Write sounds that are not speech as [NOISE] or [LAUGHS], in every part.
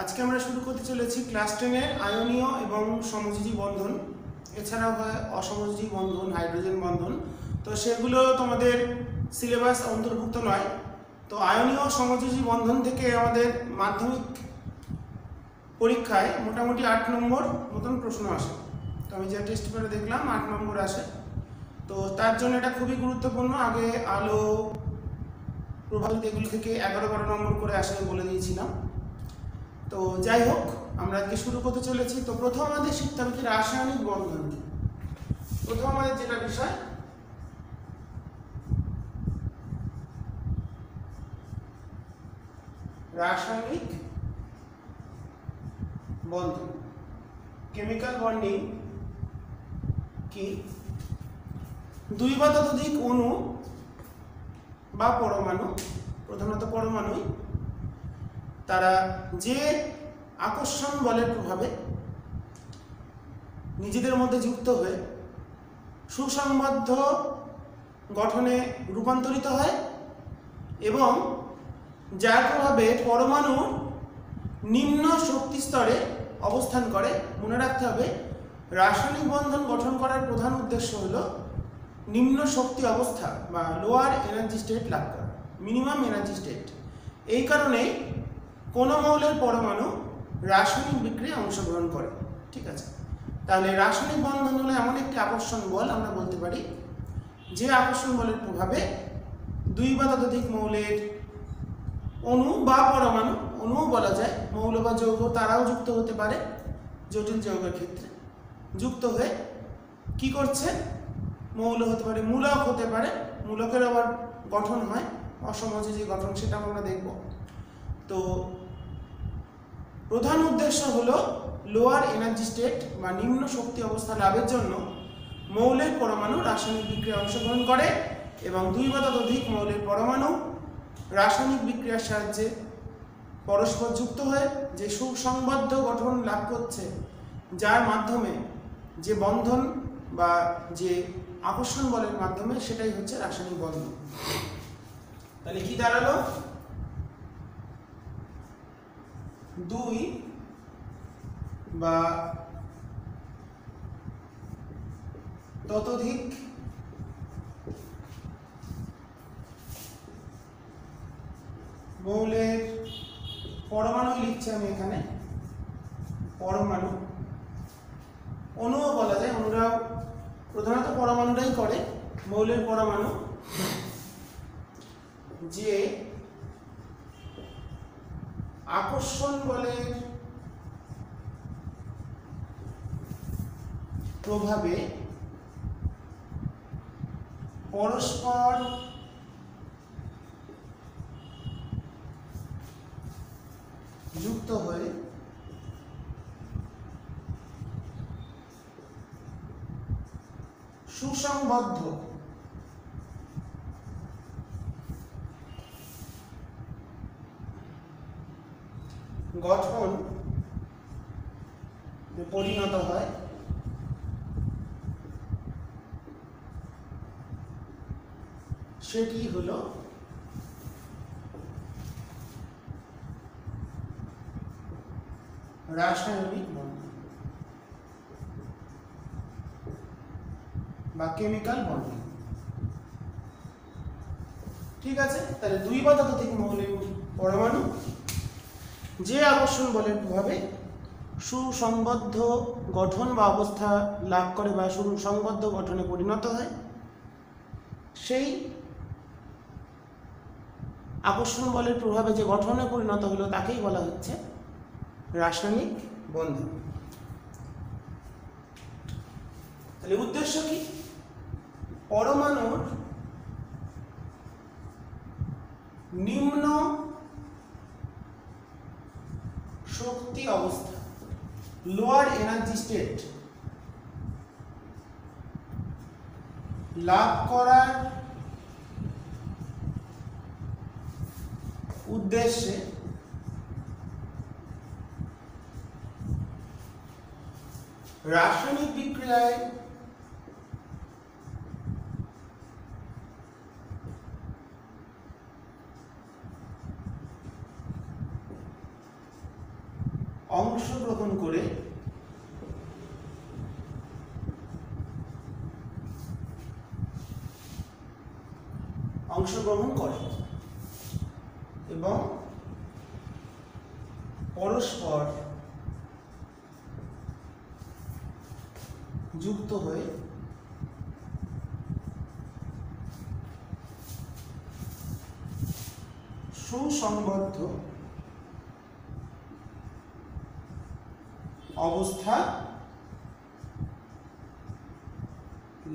আজকে আমরা শুরু করতে চলেছি ক্লাস টেনের আয়নীয় এবং সমযোজী বন্ধন। এছাড়াও হয় অসমযোজী বন্ধন, হাইড্রোজেন বন্ধন। তো সেগুলো তোমাদের সিলেবাস অন্তর্ভুক্ত নয়। তো আয়নীয় সমযোজী বন্ধন থেকে আমাদের মাধ্যমিক পরীক্ষায় মোটামুটি আট নম্বর মতন প্রশ্ন আসে। তো আমি যা টেস্ট করে দেখলাম, আট নম্বর আসে। তো তার জন্য এটা খুবই গুরুত্বপূর্ণ। আগে আলো প্রভাবিত এগুলো থেকে এগারো বারো নম্বর করে আসে আমি বলে দিয়েছিলাম। তো যাই হোক, আমরা আজকে শুরু করতে চলেছি। তো প্রথম আমাদের শিখতে হবে যে রাসায়নিক বন্ধন কি? প্রথম আমাদের যেটা বিষয়, রাসায়নিক বন্ধন। কেমিক্যাল বন্ডিং কি? দুই বা ততোধিক অণু বা পরমাণু, প্রধানত পরমাণুই তারা যে আকর্ষণ বলের প্রভাবে নিজেদের মধ্যে যুক্ত হয়ে সুসংবদ্ধ গঠনে রূপান্তরিত হয় এবং যার প্রভাবে পরমাণু নিম্ন শক্তি স্তরে অবস্থান করে। মনে রাখতে হবে, রাসায়নিক বন্ধন গঠন করার প্রধান উদ্দেশ্য হল নিম্ন শক্তি অবস্থা বা লোয়ার এনার্জি স্টেট লাভ করা মিনিমাম এনার্জি স্টেট এই কারণেই মৌলের পরমাণু রাসায়নিক বিক্রিয়ায় অংশগ্রহণ করে, ঠিক আছে? তাহলে রাসায়নিক বন্ধন হলো এমন একটি আকর্ষণ বল, আমরা বলতে পারি। যে আকর্ষণ বলের প্রভাবে দুই বা ততোধিক মৌলের অণু বা পরমাণু, অণুও বলা যায়, মৌল বা যৌগ, তারাও যুক্ত হতে পারে জটিল যৌগের ক্ষেত্রে। যুক্ত হয়ে কি করছে? মৌল হতে পারে, মূলক হতে পারে। মূলকের আবার গঠন হয়, অসমজে যে গঠন সেটা আমরা দেখব। তো প্রধান উদ্দেশ্য হলো লোয়ার এনার্জি স্টেট বা নিম্ন শক্তি অবস্থা লাভের জন্য মৌলের পরমাণু রাসায়নিক বিক্রিয়ায় অংশগ্রহণ করে এবং দুই বা ততোধিক মৌলের পরমাণু রাসায়নিক বিক্রিয়ার সাহায্যে পরস্পর যুক্ত হয়ে যে সুসংবদ্ধ গঠন লাভ করছে, যার মাধ্যমে যে বন্ধন বা যে আকর্ষণ বলের মাধ্যমে সেটাই হচ্ছে রাসায়নিক বন্ধন। তাহলে কি দাঁড়াল? দুই বা ততোধিক মৌলের পরমাণু লিখছি আমি এখানে। পরমাণু। অণুও বলা যায় অণুরাও প্রধানত পরমাণুরাই করে মৌলের পরমাণু। যে আকর্ষণ বলের প্রভাবে পরস্পর যুক্ত হয়ে সুসংবদ্ধ গঠন পরিণত হয়, সেটি হলো রাসায়নিক বন্ধন বা কেমিক্যাল বন্ডিং ঠিক আছে? তাহলে দুই বা ততোধিক মৌলিক পরমাণু যে আকর্ষণ বলের প্রভাবে সুসংবদ্ধ গঠন বা অবস্থা লাভ করে বা সুসংবদ্ধ গঠনে পরিণত হয়, সেই আকর্ষণ বলের প্রভাবে যে গঠনে পরিণত হলো তাকেই বলা হচ্ছে রাসায়নিক বন্ধন। তাহলে উদ্দেশ্য কি? পরমাণুর নিম্ন শক্তি অবস্থা। লোয়ার এনার্জি স্টেট লাভ করার উদ্দেশ্যে রাসায়নিক বিক্রিয়ায় অংশগ্রহণ করে অংশগ্রহণ করে এবং পরস্পর যুক্ত হয়ে সুসংবদ্ধ অবস্থা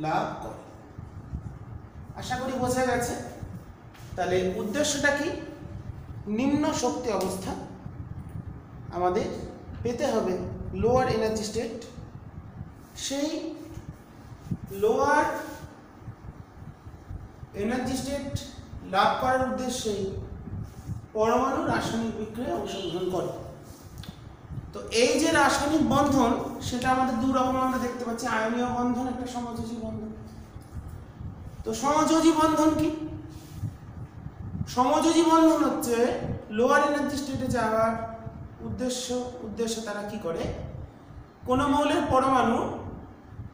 লাভ করে আশা করি বোঝা গেছে তাহলে উদ্দেশ্যটা কি? নিম্ন শক্তি অবস্থা আমাদের পেতে হবে লোয়ার এনার্জি স্টেট সেই লোয়ার এনার্জি স্টেট লাভ করার উদ্দেশ্যেই পরমাণু রাসায়নিক বিক্রিয়ায় অংশগ্রহণ করে। তো এই যে রাসায়নিক বন্ধন, সেটা আমাদের দু রকম আমরা দেখতে পাচ্ছি। আয়নীয় বন্ধন, একটা সমযোজী বন্ধন। তো সমযোজী বন্ধন কি? সমযোজী বন্ধন হচ্ছে লোয়ার এনার্জি স্টেটে যাওয়ার উদ্দেশ্য উদ্দেশ্য তারা কি করে? কোনো মৌলের পরমাণু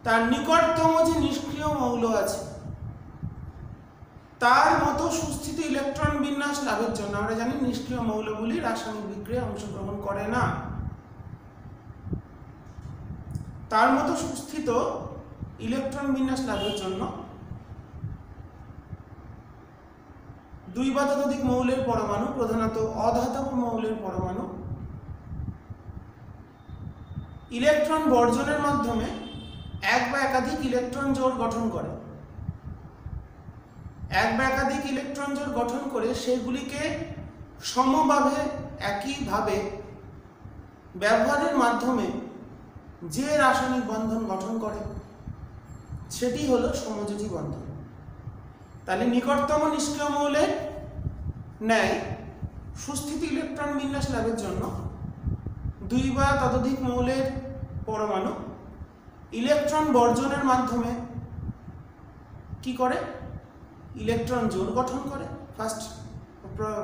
তার নিকটতম যে নিষ্ক্রিয় মৌল আছে, তার মতো সুস্থিত ইলেকট্রন বিন্যাস লাভের জন্য আমরা জানি নিষ্ক্রিয় মৌলগুলি রাসায়নিক বিক্রিয়ায় অংশগ্রহণ করে না। তার মতো সুস্থিত ইলেকট্রন বিন্যাস লাভের জন্য দুই বা ততোধিক মৌলের পরমাণু, প্রধানত অধাতব মৌলের পরমাণু। ইলেকট্রন বর্জনের মাধ্যমে এক বা একাধিক ইলেকট্রন জোড় গঠন করে। এক বা একাধিক ইলেকট্রন জোড় গঠন করে সেগুলিকে সমভাবে একইভাবে ব্যবহারের মাধ্যমে যে রাসায়নিক বন্ধন গঠন করে, সেটি হলো সমযোজী বন্ধন। নিকটতম নিষ্ক্রিয় মৌলের ন্যায় সুস্থিত ইলেকট্রন বিন্যাস লাভের জন্য দুই বা ততোধিক মৌলের পরমাণু ইলেকট্রন বর্জনের মাধ্যমে কি করে? ইলেকট্রন জোর গঠন করে। ফার্স্ট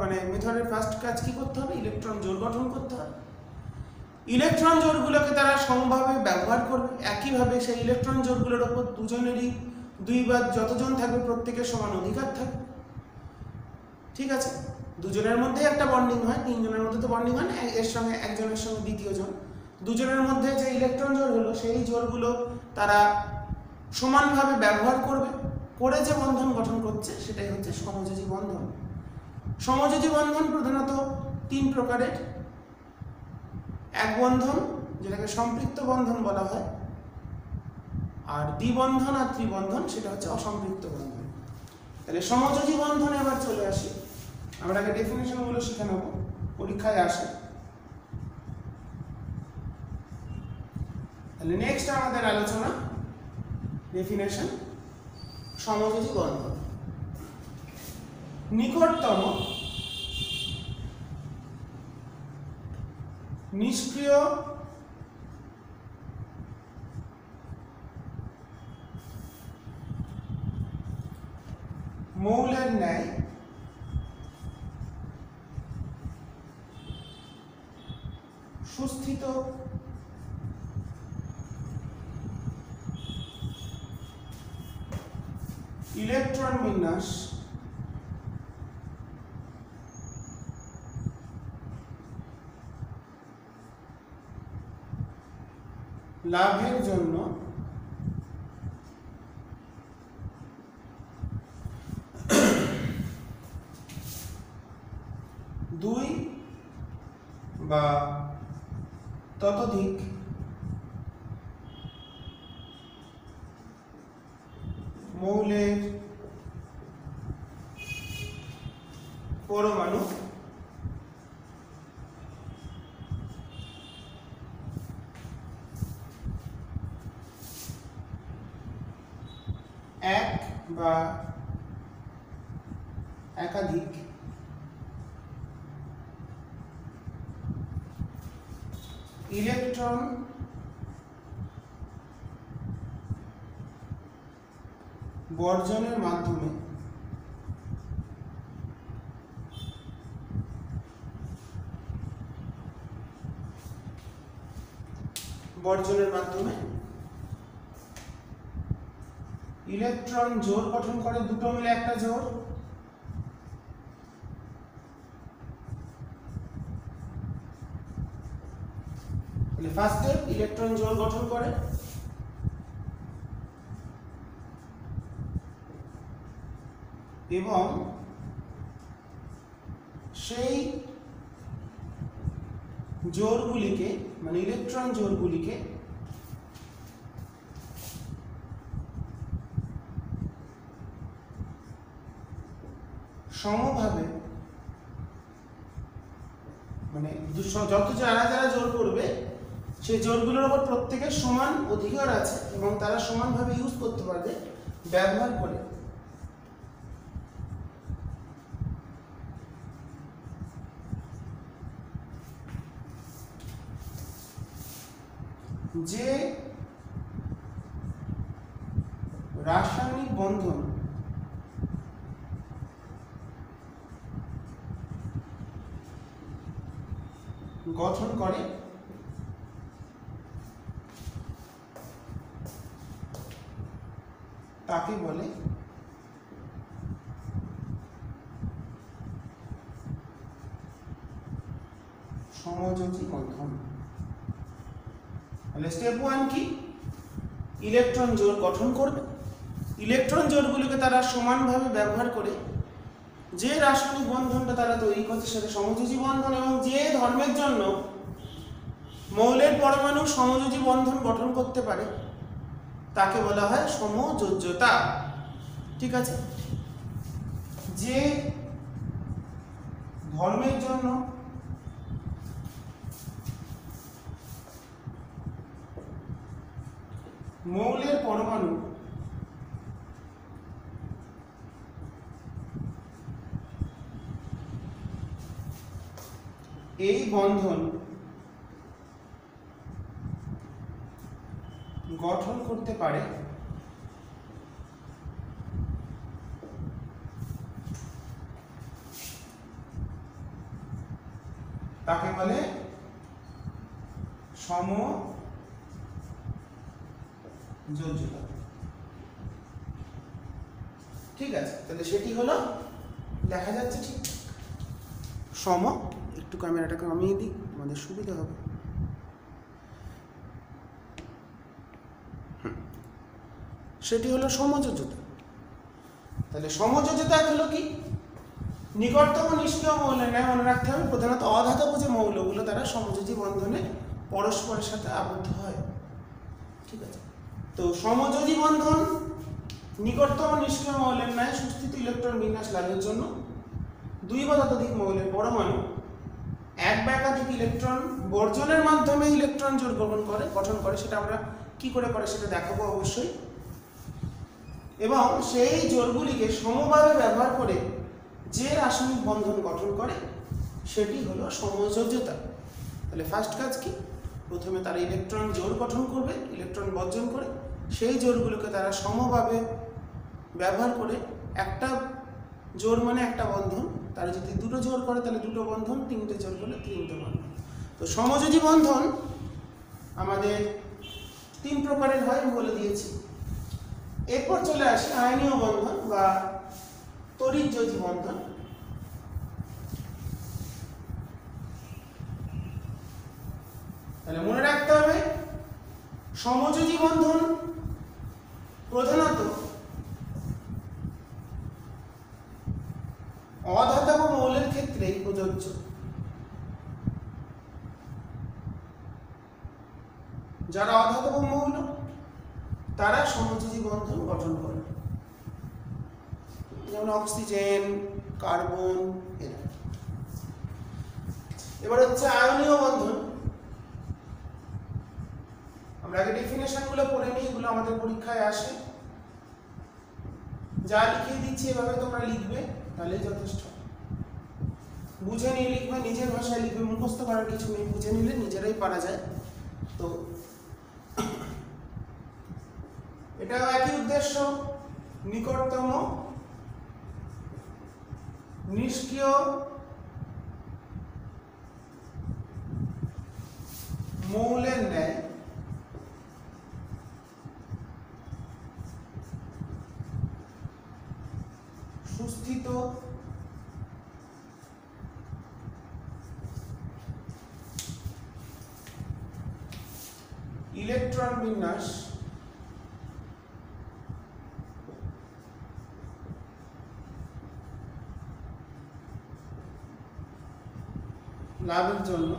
মানে মেথডের ফার্স্ট কাজ কি করতে হবে? ইলেকট্রন জোর গঠন করতে হবে। ইলেকট্রন জোরগুলোকে তারা সমভাবে ব্যবহার করবে। একইভাবে সেই ইলেকট্রন জোরগুলোর ওপর দুজনেরই দুই বা যতজন থাকবে প্রত্যেকের সমান অধিকার থাকবে। ঠিক আছে? দুজনের মধ্যে একটা বন্ডিং হয়, তিনজনের মধ্যে তো বন্ডিং হয় না এর সঙ্গে একজনের সঙ্গে দ্বিতীয় জন। দুজনের মধ্যে যে ইলেকট্রন জোড় হলো, সেই জোড়গুলো তারা সমানভাবে ব্যবহার করবে, করে যে বন্ধন গঠন করছে, সেটাই হচ্ছে সমযোজী বন্ধন। সমযোজী বন্ধন প্রধানত তিন প্রকারের। এক বন্ধন, যেটাকে সম্পৃক্ত বন্ধন বলা হয় আর দ্বিবন্ধন আর ত্রিবন্ধন, সেটা হচ্ছে অসম্পৃক্ত বন্ধন। তাহলে সমযোজী বন্ধনে আবার চলে আসি। আমরা আগে ডেফিনেশনগুলো শিখে নেব, পরীক্ষায় আসে। তাহলে নেক্সট আমাদের আলোচনা ডেফিনেশন সমযোজী বন্ধন। নিকটতম, নিষ্ক্রিয় মৌলের ন্যায় সুস্থিত ইলেকট্রন বিন্যাস লাভের জন্য দুই বা ততোধিক মৌলের পরমাণু এক বা একাধিক ইলেকট্রন বর্জনের মাধ্যমে বর্জনের মাধ্যমে ইলেকট্রন জোড় গঠন করে দুটো মিলে একটা জোড় ফার্স্ট ইলেকট্রন জোড় গঠন করে। এবং সেই জোরগুলিকে মানে ইলেকট্রন জোরগুলিকে সমভাবে মানে যত যারা যারা জোর করবে, সেই জোরগুলোর ওপর প্রত্যেকের সমান অধিকার আছে এবং তারা সমানভাবে ইউজ করতে পারবে ব্যবহার করে। যে রাসায়নিক বন্ধন গঠন করে। তাকে বলে সমযোজী বন্ধন তাহলে স্টেপ ওয়ান কি? ইলেকট্রন জোড় গঠন করবে। ইলেকট্রন জোড়গুলোকে তারা সমানভাবে ব্যবহার করে যে রাসায়নিক বন্ধনটা তারা তৈরি করছে সেটা সমযোজী বন্ধন এবং যে ধর্মের জন্য মৌলের পরমাণু সমযোজী বন্ধন গঠন করতে পারে, তাকে বলা হয় সমযোজ্যতা। ঠিক আছে? যে ধর্মের জন্য মৌলের পরমাণু এই বন্ধন গঠন করতে পারে তাকে বলে সম যোজ্যতা ঠিক আছে তাহলে সেটি হলো দেখা যাচ্ছে ঠিক সম একটু ক্যামেরাটা কমিয়ে দিই আমাদের সুবিধা হবে সেটি হলো সমযোজ্যতা। তাহলে সমযোজ্যতা হলো কি? নিকটতম নিষ্ক্রিয় মৌলের ন্যায় মনে রাখতে হবে। প্রধানত অধাতব যে মৌলগুলো তারা সমযোজী বন্ধনে পরস্পরের সাথে আবদ্ধ হয়। ঠিক আছে? তো সমযোজী বন্ধন নিকটতম নিষ্ক্রিয় মৌলের ন্যায় সুস্থিত ইলেকট্রন বিন্যাস লাভের জন্য দুই বা ততোধিক মৌলের পরমাণু এক বা একাধিক ইলেকট্রন বর্জনের মাধ্যমে ইলেকট্রন জোড় গ্রহণ করে, গঠন করে, সেটা আমরা কি করে করে সেটা দেখাবো অবশ্যই। এবং সেই জোড়গুলিকে সমভাবে ব্যবহার করে যে রাসায়নিক বন্ধন গঠন করে, সেটি হলো সমযোজ্যতা। তাহলে ফার্স্ট কাজ কি? প্রথমে তারা ইলেকট্রন জোড় গঠন করবে ইলেকট্রন বর্জন করে, সেই জোড়গুলোকে তারা সমভাবে ব্যবহার করে একটা জোর মানে একটা বন্ধন তারা যদি দুটো জোর করে, তাহলে দুটো বন্ধন, তিনটে জোর করলে তিনটে বন্ধন। তো সমযোজী বন্ধন আমাদের তিন প্রকারের হয়, আমি বলে দিয়েছি। এরপর চলে আসে আয়নীয় বন্ধন বা তড়িৎযোজী বন্ধন। তাহলে মনে রাখতে হবে, সমযোজী বন্ধন প্রধানত অধাতব মৌলের ক্ষেত্রেই প্রযোজ্য। যারা অধাতব মৌল, তারা সমযোজী বন্ধন গঠন করে। যেমন অক্সিজেন, কার্বন, এরা। এবার হচ্ছে আয়নীয় বন্ধন। আমরা আগে ডেফিনেশনগুলো পড়ে নিই, এগুলো আমাদের পরীক্ষায় আসে। যা লিখিয়ে দিচ্ছি এভাবে তোমরা লিখবে। তাহলে যথেষ্ট। বুঝে নিয়ে লিখবে, নিজের ভাষায় লিখবে, মুখস্থ করার কিছু নেই, বুঝে নিলে নিজেরাই পারা যায়। তো এটাও একই উদ্দেশ্য, নিকটতম, নিষ্ক্রিয়, মৌলের ন্যায়। ইলেকট্রন বিন্যাস লাভের জন্য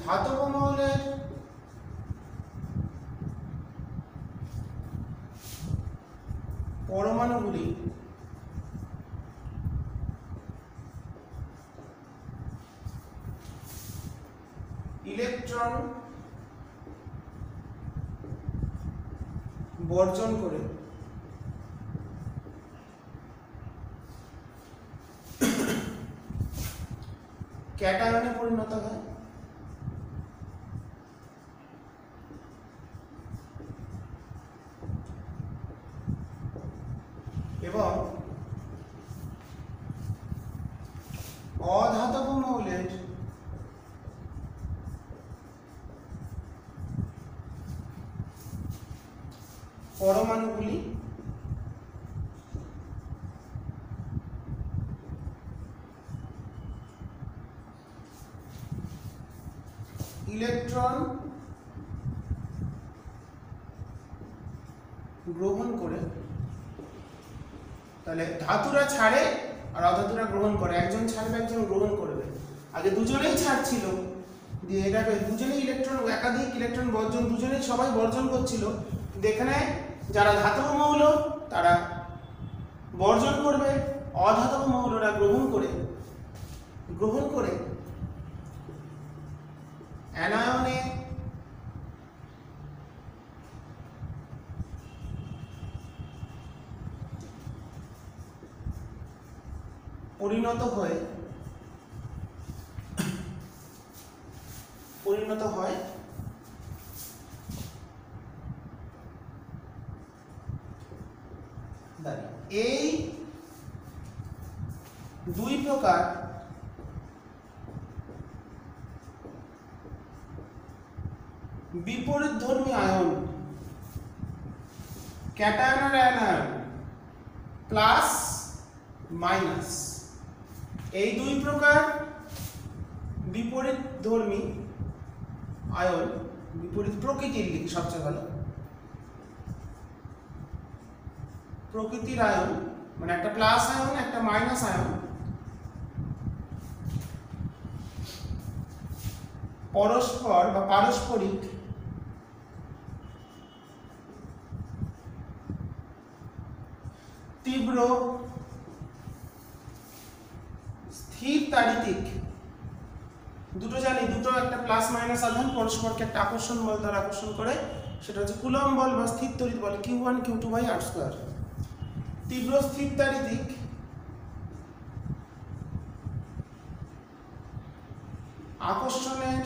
ধাতব মৌলের পরমাণুগুলি ইলেকট্রন বর্জন করে ক্যাটায়নে পরিণত হয় এবং অধাতব মৌলের পরমাণুগুলি ইলেকট্রন গ্রহণ করে, তাহলে ধাতুরা ছাড়ে আর অধাতুরা গ্রহণ করে। একজন ছাড়বে, একজন গ্রহণ করবে। আগে দুজনেই ছাড়ছিল। দিয়ে এটাকে দুজনেই ইলেকট্রন একাধিক ইলেকট্রন বর্জন, দুজনেই সবাই বর্জন করছিল। কিন্তু এখানে যারা ধাতব মৌল তারা বর্জন করবে অধাতব মৌলরা গ্রহণ করে গ্রহণ করে অ্যানায়নে পরিণত হয়ে পরিণত হয় দাঁড়িয়ে। এই দুই প্রকার বিপরীত ধর্মী আয়ন ক্যাটায়ন আর অ্যানায়ন প্লাস মাইনাস এই দুই প্রকার বিপরীত ধর্মী আয়ন বিপরীত প্রকৃতির লিখ সবচেয়ে ভালো প্রকৃতির আয়ন মানে একটা প্লাস আয়ন একটা মাইনাস আয়ন পরস্পর বা পারস্পরিক তীব্র স্থির তাড়িতিক দুটো জানি দুটো একটা প্লাস মাইনাস আধান পরস্পরকে একটা আকর্ষণ বল দ্বারা আকর্ষণ করে, সেটা হচ্ছে কুলম বল বা স্থির তরিত বল Q one Q two by R square তীব্র স্থির তাড়িতিক আকর্ষণের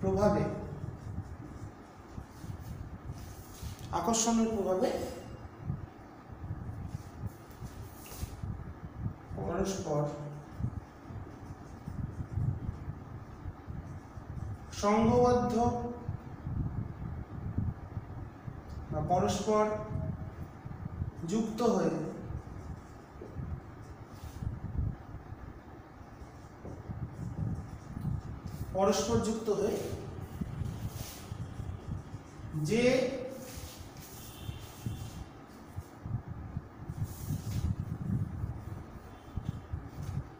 প্রভাবে আকর্ষণের প্রভাবে পরস্পর সংঘবদ্ধ বা পরস্পর যুক্ত হয়ে পরস্পর যুক্ত হয়ে যে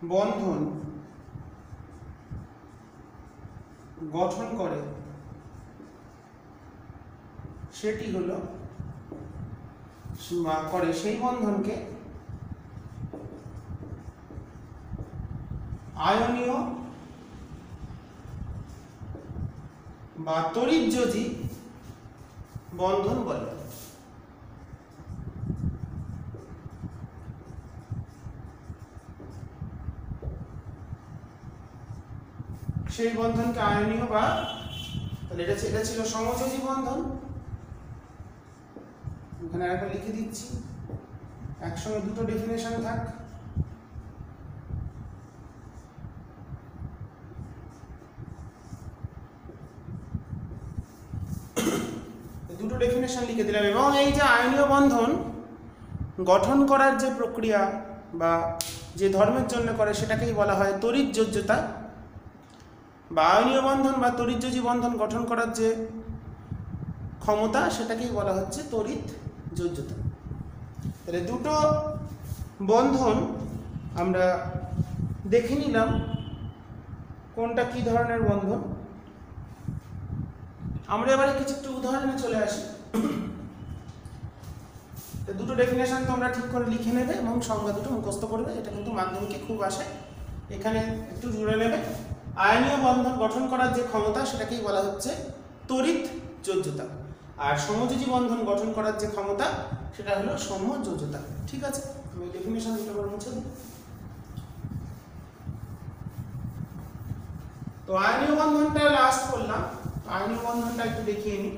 বন্ধন গঠন করে সেটি হলো করে সেই বন্ধনকে আয়নীয় বা তড়িৎযোজী বন্ধন বলে। সেই বন্ধনকে আয়নীয় বা, তাহলে এটা এটা ছিল সমযোজী বন্ধন। এখানে আরেকবার লিখে দিচ্ছি। একসঙ্গে দুটো ডেফিনেশন থাক। দুটো ডেফিনেশন লিখে দিলাম এবং এই যে আয়নীয় বন্ধন গঠন করার যে প্রক্রিয়া বা যে ধর্মের জন্য করে সেটাকেই বলা হয় তড়িৎ যোজ্যতা বা আয়নীয় বন্ধন বা তড়িৎযোজী বন্ধন গঠন করার যে ক্ষমতা সেটাকেই বলা হচ্ছে তড়িৎ যোজ্যতা তাহলে দুটো বন্ধন আমরা দেখে নিলাম কোনটা কি ধরনের বন্ধন। আমরা এবারে কিছু একটু উদাহরণে চলে আসি। দুটো ডেফিনেশন তোমরা ঠিক করে লিখে নেবে এবং সংজ্ঞা দুটো মুখস্থ করবে, এটা কিন্তু মাধ্যমিকে খুব আসে। এখানে একটু জুড়ে নেবে। আয়নীয় বন্ধন গঠন করার যে ক্ষমতা, সেটাকেই বলা হচ্ছে তড়িৎ যোজ্যতা। আর সমযোজী বন্ধন গঠন করার যে ক্ষমতা, সেটা হলো সমযোজ্যতা। ঠিক আছে? আমি ডেফিনেশন করে মুছে তো আয়নীয় বন্ধনটা লাস্ট করলাম। আয়নীয় বন্ধনটা একটু দেখিয়ে নিই।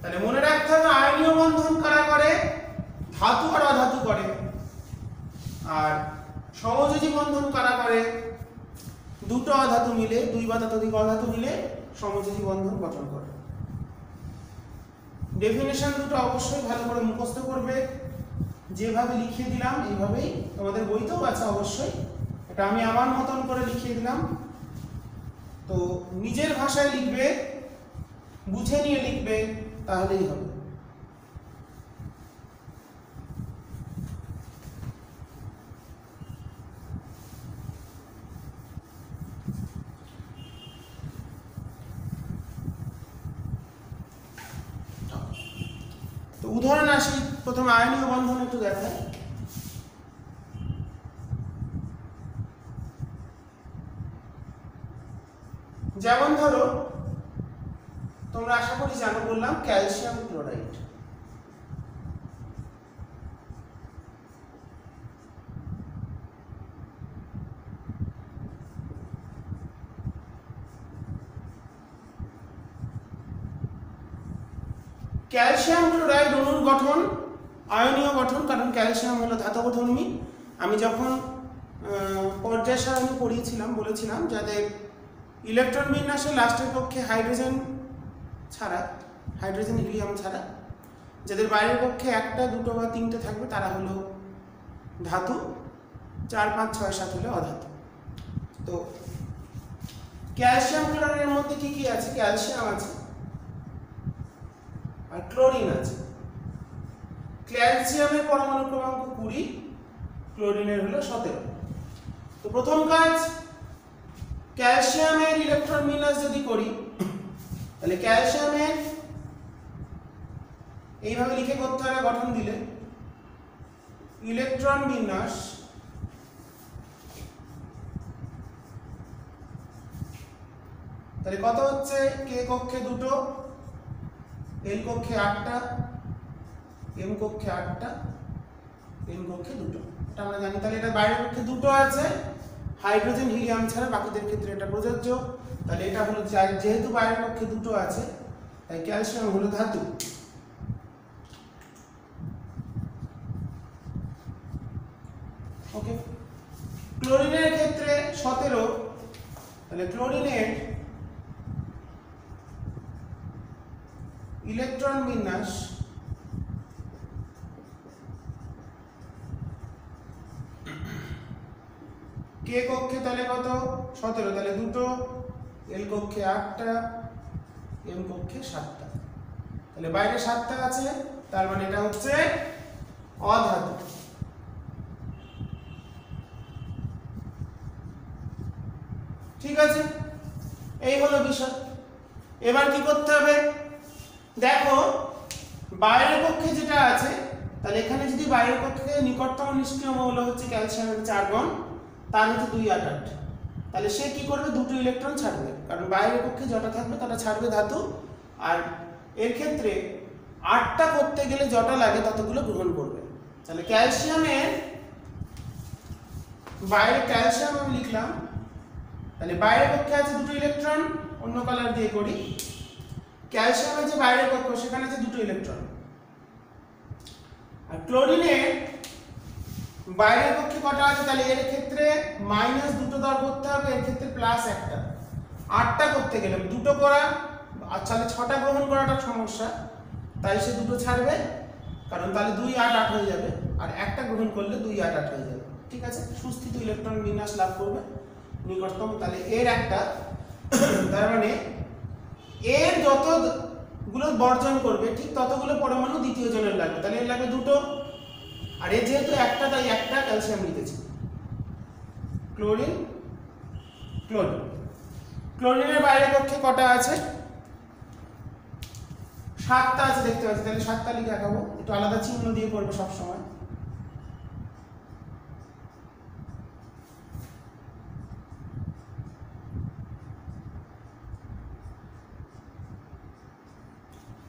তাহলে মনে রাখতে হবে আয়নীয় বন্ধন কারা করে? ধাতু আর অধাতু করে। আর সমযোজী বন্ধন কারা করে দুটো অধাতু মিলে, দুই বা ততোধিক অধাতু মিলে সমযোজী বন্ধন গঠন করে। ডেফিনেশন দুটো অবশ্যই ভালো করে মুখস্থ করবে। যেভাবে লিখিয়ে দিলাম, এইভাবেই তোমাদের বইতেও আছে অবশ্যই। এটা আমি আমার মতন করে লিখিয়ে দিলাম। তো নিজের ভাষায় লিখবে, বুঝে নিয়ে লিখবে, তাহলেই হবে তো উদাহরণ আসি প্রথম আয়নীয় বন্ধন একটু দেখায় যেমন ধরো, তোমরা আশা করি জানো, বললাম ক্যালসিয়াম ক্লোরাইড। ক্যালসিয়াম ক্লোরাইড অণুর গঠন আয়নীয় গঠন, কারণ ক্যালসিয়াম হলো ধাতব ধর্মী। আমি যখন পর্যায় সারণী পড়িয়েছিলাম, বলেছিলাম যাদের ইলেকট্রন বিন্যাসের লাস্টের পক্ষে হাইড্রোজেন ছাড়া হাইড্রোজেন হিলিয়াম ছাড়া, যাদের বাইরের পক্ষে একটা, দুটো বা তিনটে থাকবে, তারা হলো ধাতু, চার, পাঁচ, ছয়, সাত হলে অধাতু। তো ক্যালসিয়াম ক্লোরাইডের মধ্যে কি কি আছে? ক্যালসিয়াম আছে, আর ক্লোরিন আছে। ক্যালসিয়ামের পরমাণু ক্রমাঙ্ক কুড়ি, ক্লোরিনের হলো সতেরো। তো প্রথম কাজ, ক্যালসিয়ামের ইলেকট্রন বিন্যাস যদি করি, তাহলে ক্যালসিয়ামের এইভাবে লিখে করতে হবে, গঠন দিলে, ইলেকট্রন বিন্যাস তাহলে কত হচ্ছে? কে কক্ষে দুটো? এল কক্ষে আটটা। এম কক্ষে আটটা এম কক্ষে দুটো। এটা আমরা জানি, তাহলে এটা বাইরের কক্ষে দুটো আছে। হাইড্রোজেন, হিলিয়াম ছাড়া বাকিদের ক্ষেত্রে এটা প্রযোজ্য। তাহলে এটা হলো যেহেতু বাইরের কক্ষে দুটো আছে, তাই ক্যালসিয়াম হলো ধাতু। ওকে। ক্লোরিনের ক্ষেত্রে সতেরো, তাহলে ক্লোরিনের ইলেকট্রন বিন্যাস কে কক্ষে তাহলে কত? সতেরো। তাহলে দুটো, এল কক্ষে আটটা, এম কক্ষে সাতটা। তাহলে বাইরে সাতটা আছে, তার মানে এটা হচ্ছে অধাতু। ঠিক আছে? এই হলো বিষয়। এবার কি করতে হবে? দেখো, বাইরের পক্ষে যেটা আছে তাহলে এখানে যদি বাইরের পক্ষে নিকটতম নিষ্ক্রিয় মৌল হচ্ছে ক্যালসিয়ামের চারগন তার হচ্ছে দুই আট আট তাহলে সে কি করবে? দুটো ইলেকট্রন ছাড়বে। কারণ বাইরের পক্ষে যটা থাকবে তটা ছাড়বে ধাতু। আর এর ক্ষেত্রে আটটা করতে গেলে যটা লাগে, ততগুলো গ্রহণ করবে। তাহলে ক্যালসিয়ামের বাইরে ক্যালসিয়াম আমি লিখলাম। তাহলে বাইরের পক্ষে আছে দুটো ইলেকট্রন অন্য কালার দিয়ে করি। ক্যালসিয়ামের যে বাইরের কক্ষ, সেখানে আছে দুটো ইলেকট্রন আর ক্লোরিনের বাইরের পক্ষে কটা আছে তাহলে? এর ক্ষেত্রে মাইনাস দুটো দর করতে হবে, এর ক্ষেত্রে প্লাস একটা। আটটা করতে গেলে দুটো করা, আর তাহলে ছটা গ্রহণ করাটা সমস্যা। তাই সে দুটো ছাড়বে, কারণ তাহলে দুই আট আট হয়ে যাবে। আর একটা গ্রহণ করলে দুই আট আট হয়ে যাবে। ঠিক আছে? সুস্থিত ইলেকট্রন বিন্যাস লাভ করবে, নিকটতম। তাহলে এর একটা। তার মানে এর যতগুলো বর্জন করবে, ঠিক ততগুলো পরমাণু দ্বিতীয় জনের লাগবে। তাহলে এর লাগবে দুটো। আর এর যেহেতু একটা, তাই একটা ক্যালসিয়াম লিখেছি ক্লোরিন ক্লোরিন ক্লোরিনের বাইরে কক্ষে কটা আছে? সাতটা আছে দেখতে পাচ্ছি। তাহলে সাতটা লিখে রাখাবো একটু আলাদা চিহ্ন দিয়ে করব সবসময়।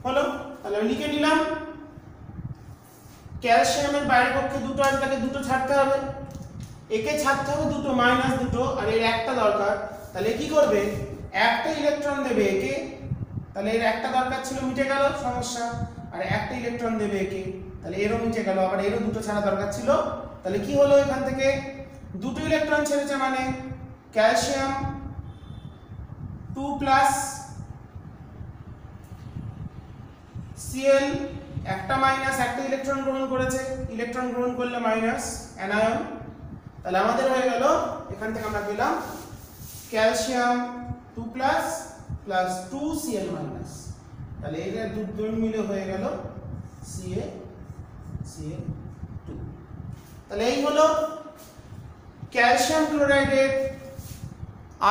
হলো? তাহলে লিখে ক্যালসিয়ামের বাইরের পক্ষে দুটো আছে তাকে দুটো ছাড়তে হবে। একে ছাড়তে হবে দুটো মাইনাস দুটো, আর এর একটা দরকার। তাহলে কি করবে? একটা ইলেকট্রন দেবে একে, তাহলে এর একটা দরকার ছিল, মিটে গেল, সমস্যা। আর একটা ইলেকট্রন দেবে একে, তাহলে এরও মিটে গেল, আবার এরও দুটো ছাড়া দরকার ছিল। তাহলে কি হলো এখান থেকে? দুটো ইলেকট্রন ছেড়েছে মানে ক্যালসিয়াম টু প্লাস সিএল একটা মাইনাস একটা ইলেকট্রন গ্রহণ করেছে। ইলেকট্রন গ্রহণ করলে মাইনাস অ্যানায়ন তাহলে আমাদের হয়ে গেল, এখান থেকে আমরা পেলাম calcium two plus plus two CL minus তাহলে এটা দুটো মিলে হয়ে গেল সিএ সিএ টু তাহলে এই হলো ক্যালসিয়াম ক্লোরাইডের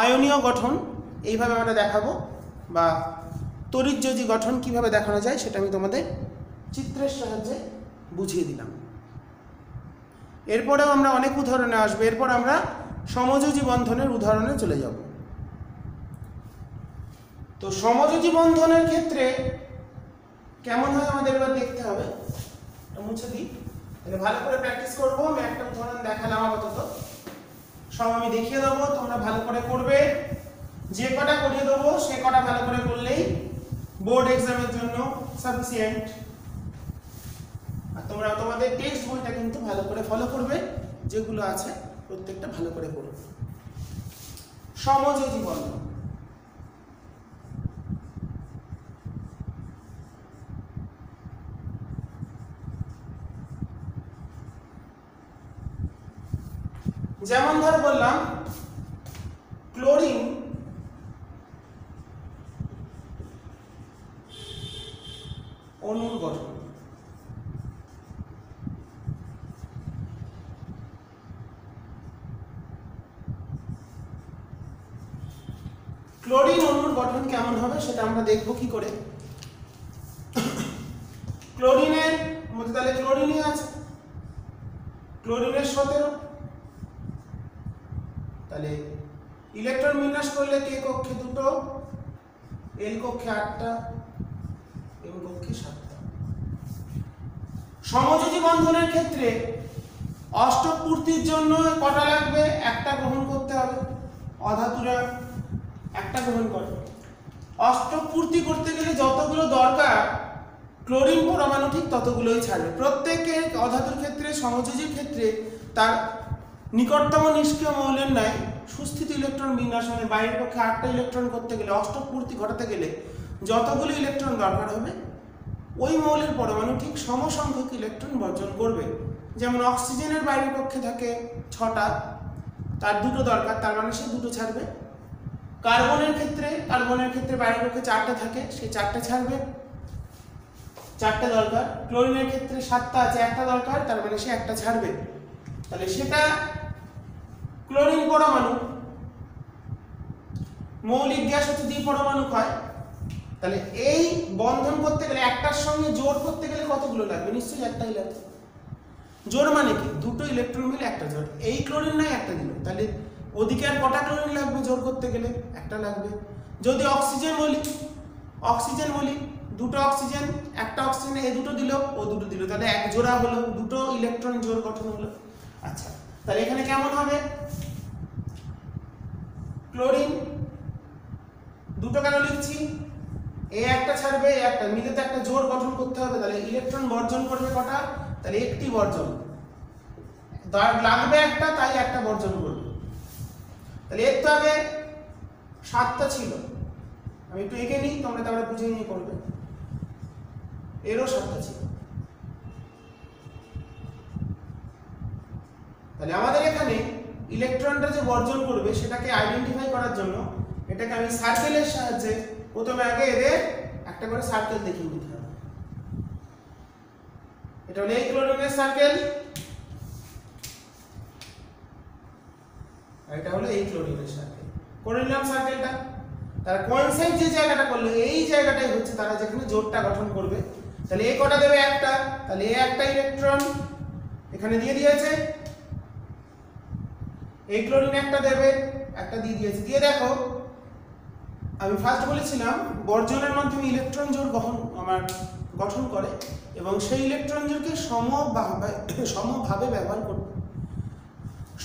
আয়নীয় গঠন। এইভাবে আমরা দেখাবো বা তড়িৎযোজী গঠন কীভাবে দেখানো যায় সেটা আমি তোমাদের চিত্রের সাহায্যে বুঝিয়ে দিলাম। এরপরেও আমরা অনেক উদাহরণে আসব। এরপর আমরা সমযোজী বন্ধনের উদাহরণে চলে যাব। তো সমযোজী বন্ধনের ক্ষেত্রে কেমন হয় আমাদের এবার দেখতে হবে। মুছে দিই। তাহলে ভালো করে প্র্যাকটিস করব। আমি একটা উদাহরণ দেখালাম আপাতত। সব আমি দেখিয়ে দেবো। তোমরা ভালো করে করবে। যে কটা করিয়ে দেবো, সে কটা ভালো করে করলেই বোর্ড এক্সামের জন্য সাফিসিয়েন্ট আর তোমরা তোমাদের টেক্সট বইটা কিন্তু ভালো করে ফলো করবে, যেগুলো আছে প্রত্যেকটা ভালো করে করবে সমযোজী বন্ধন যেমন ধর বললাম ক্লোরিন অণুর গঠন। ক্লোরিন অণুর গঠন কেমন হবে সেটা আমরা দেখব কি করে। ক্লোরিনের মধ্যে তাহলে ক্লোরিনই আছে। ক্লোরিনের সতেরো। তাহলে ইলেকট্রন বিন্যাস করলে কে কক্ষে দুটো এল কক্ষে আটটা এবং কক্ষে সাতটা। সমযোজী বন্ধনের ক্ষেত্রে অষ্টক পূর্তির জন্য কটা লাগবে? একটা গ্রহণ করতে হবে। অধাতুরা একটা গ্রহণ করে। অষ্টক পূর্তি করতে গেলে যতগুলো দরকার, ক্লোরিন পরমাণু ঠিক ততগুলোই ছাড়বে। প্রত্যেকের অধাতুর ক্ষেত্রে, সমযোজীর ক্ষেত্রে তার নিকটতম নিষ্ক্রিয় মৌলের ন্যায় সুস্থিত ইলেকট্রন বিন্যাস মানে বাইরের পক্ষে আটটা ইলেকট্রন করতে গেলে অষ্টক পূর্তি ঘটাতে গেলে যতগুলো ইলেকট্রন দরকার হবে, ওই মৌলের পরমাণু ঠিক সমসংখ্যক ইলেকট্রন বর্জন করবে। যেমন অক্সিজেনের বাইরের পক্ষে থাকে ছটা, তার দুটো দরকার, তার মানে সে দুটো ছাড়বে। কার্বনের ক্ষেত্রে কার্বনের ক্ষেত্রে বাইরের পক্ষে চারটা থাকে, সেই চারটা ছাড়বে। চারটা দরকার। ক্লোরিনের ক্ষেত্রে সাতটা আছে, একটা দরকার, তার মানে সে একটা ছাড়বে। তাহলে সেটা ক্লোরিন পরমাণু, মৌলিক গ্যাস হচ্ছে দ্বি পরমাণু হয় তাহলে এই বন্ধন করতে গেলে, একটার সঙ্গে জোর করতে গেলে কতগুলো লাগবে? নিশ্চয়ই একটাই লাগবে। জোর মানে কি? দুটো ইলেকট্রন মিলে একটা জোর এই ক্লোরিন নয় একটা দিল। তাহলে ওদিকে আর কটা ক্লোরিন লাগবে জোর করতে গেলে? একটা লাগবে। যদি অক্সিজেন বলি অক্সিজেন বলি, দুটো অক্সিজেন, একটা অক্সিজেন এই দুটো দিল, ও দুটো দিল। তাহলে এক জোড়া হলো, দুটো ইলেকট্রন জোর গঠন হলো। আচ্ছা তাহলে এখানে কেমন হবে? ক্লোরিন দুটো কেন লিখছি? এ একটা ছাড়বে, এ একটা, মিলে তো একটা জোর গঠন করতে হবে। তাহলে ইলেকট্রন বর্জন করবে কটা? তাহলে একটি বর্জন। লাগবে একটা, তাই একটা বর্জন করবে। তাহলে এর তো আগে সাতটা ছিল। আমি একটু এঁকে নিই, তোমরা তারপরে বুঝে নিয়ে করবে। এরও সাতটা ছিল। তাহলে আমাদের এখানে ইলেকট্রনটা যে বর্জন করবে, সেটাকে আইডেন্টিফাই করার জন্য এটাকে আমি সার্কেলের সাহায্যে প্রথমে আগে এদের একটা করে সার্কেল দেখিয়ে নিতে হবে। এটা হলো এই ক্লোরিনের সার্কেল এটা হলো এই ক্লোরিনের সার্কেল করে নিলাম সার্কেলটা তার কোয়েনসাইড যে জায়গাটা করল, এই জায়গাটাই হচ্ছে তারা যেখানে জোটটা গঠন করবে। তাহলে এ কটা দেবে একটা, তাহলে এ একটা ইলেকট্রন এখানে দিয়ে দিয়েছে। এই ক্লোরিন একটা দেবে, একটা দিয়ে দিয়েছে। দিয়ে দেখো, আমি ফার্স্ট বলেছিলাম, বর্জনের মাধ্যমে ইলেকট্রন জোর গঠন, আমার গঠন করে এবং সেই ইলেকট্রন জোরকে সমভাবে সমভাবে ব্যবহার করবে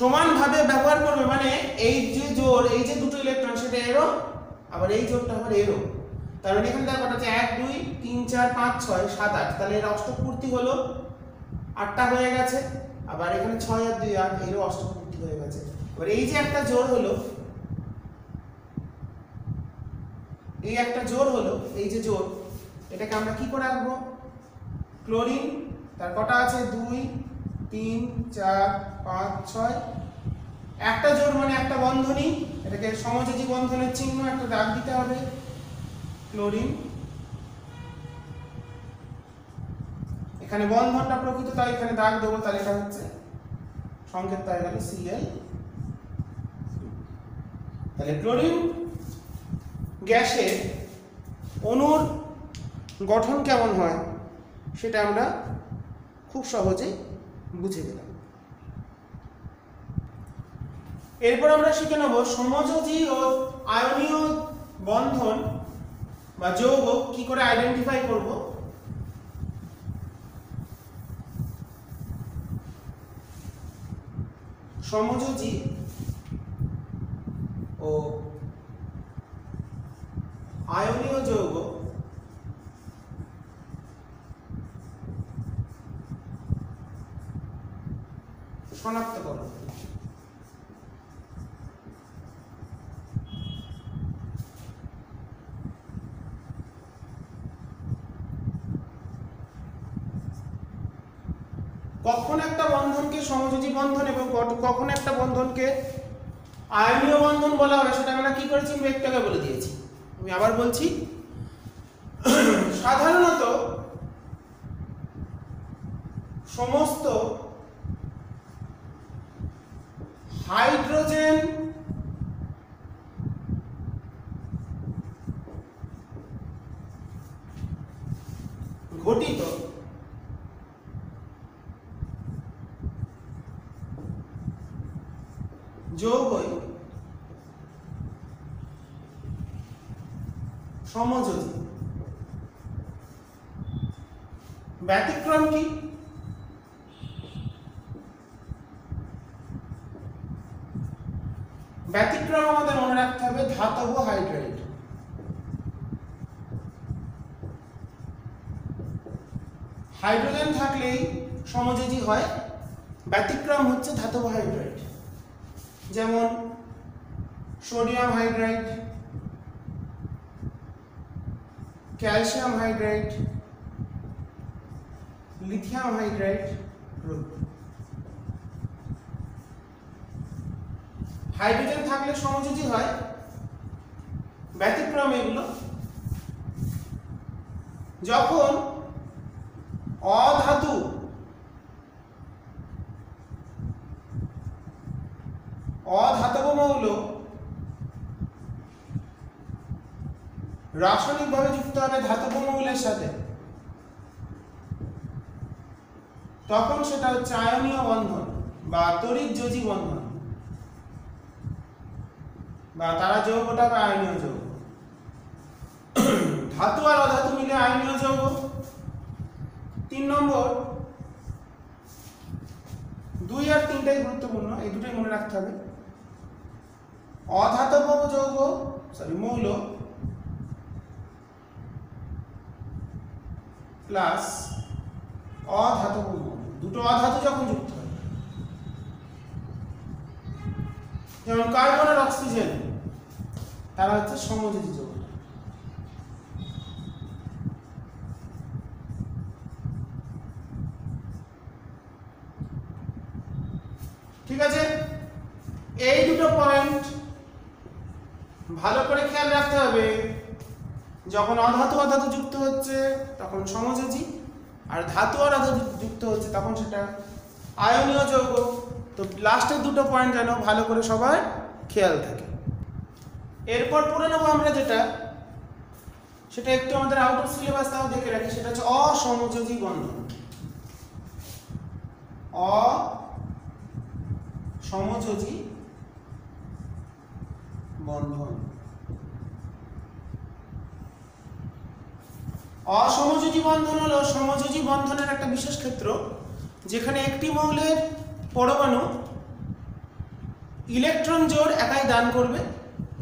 সমানভাবে ব্যবহার করবে মানে এই যে জোর, এই যে দুটো ইলেকট্রন সেটা এরো আবার এই জোরটা আবার এরো তার মানে এখানে দেখো হচ্ছে এক, দুই, তিন, চার, পাঁচ, ছয়, সাত, আট। তাহলে এর অষ্টপূর্তি হলো আটটা হয়ে গেছে, আবার এখানে ছয় আর দুই, আট, এরও অষ্টপূর্তি হয়ে গেছে। এবার এই যে একটা জোর হলো, এই একটা জোর হলো, এই যে জোর, এটাকে আমরা কি করে আঁকবো? ক্লোরিন, তার কটা আছে? দুই তিন, চার, পাঁচ, ছয়। একটা জোর মানে একটা বন্ধনী। এটাকে সমযোজী বন্ধনের চিহ্ন, একটা দাগ দিতে হবে। ক্লোরিন। এখানে বন্ধনটা প্রকৃত, তাই এখানে দাগ দেবো তাহলে এটা হচ্ছে সংকেত তাই গেল সিএল তাহলে ক্লোরিন গ্যাসের অণুর গঠন কেমন হয়, সেটা আমরা খুব সহজেই বুঝে এরপর আমরা শিখে নেব সমযোজী ও আয়নীয় বন্ধন বা যৌগ কি করে আইডেন্টিফাই করব। সমযোজী ও আয়নীয় যৌগ শনাক্তকরণ কখন একটা বন্ধনকে সমযোজী বন্ধন এবং কখন একটা বন্ধনকে আয়নীয় বন্ধন বলা হবে সেটা আমরা কি করেছি? আমি একটু বলে দিয়েছি। আমি আবার বলছি, সাধারণত সমস্ত হাইড্রোজেন ঘটিত যৌগই সমযোজী ব্যতিক্রম কি ব্যতিক্রম আমাদের মনে রাখতে হবে ধাতব হাইড্রাইড হাইড্রোজেন থাকলেই সমযোজী হয় ব্যতিক্রম হচ্ছে ধাতব হাইড্রাইড যেমন sodium hydride calcium hydride lithium hydride প্রভৃতি হাইড্রোজেন থাকলে সমযোজী হয় ব্যতিক্রম এগুলো যখন অধাতু অধাতব মৌল রাসায়নিকভাবে যুক্ত হবে ধাতব মৌলের সাথে। তখন সেটা হচ্ছে আয়নীয় বন্ধন বা তড়িৎ যোজী বন্ধন। বা তারা যৌগটা বা আয়নীয় যৌগ। ধাতু আর অধাতু মিলে আয়নীয় যৌগ। তিন নম্বর, দুই আর তিনটাই গুরুত্বপূর্ণ, এই দুটোই মনে রাখতে হবে। অধাতব যৌগ সরি মৌল প্লাস অধাতব মৌল দুটো অধাতু যখন যুক্ত হয়, যেমন কার্বন আর অক্সিজেন তারা হচ্ছে সমযোজী যৌগ ঠিক আছে এই দুটো পয়েন্ট ভালো করে খেয়াল রাখতে হবে। যখন অধাতু অধাতু যুক্ত হচ্ছে, তখন সমযোজী। আর ধাতু আর ধাতু যুক্ত হচ্ছে, তখন সেটা আয়নীয় যৌগ। তো লাস্টের দুটো পয়েন্ট যেন ভালো করে সবার খেয়াল থাকে। এরপর পড়ে নেব আমরা যেটা, সেটা একটু আমাদের আউট অফ সিলেবাস তাও দেখে রাখি, সেটা হচ্ছে অসমযোজী বন্ধন। অসমযোজী বন্ধন। অসমযোজী বন্ধন হলো সমযোজী বন্ধনের একটা বিশেষ ক্ষেত্র, যেখানে একটি মৌলের পরমাণু ইলেকট্রন জোড় একাই দান করবে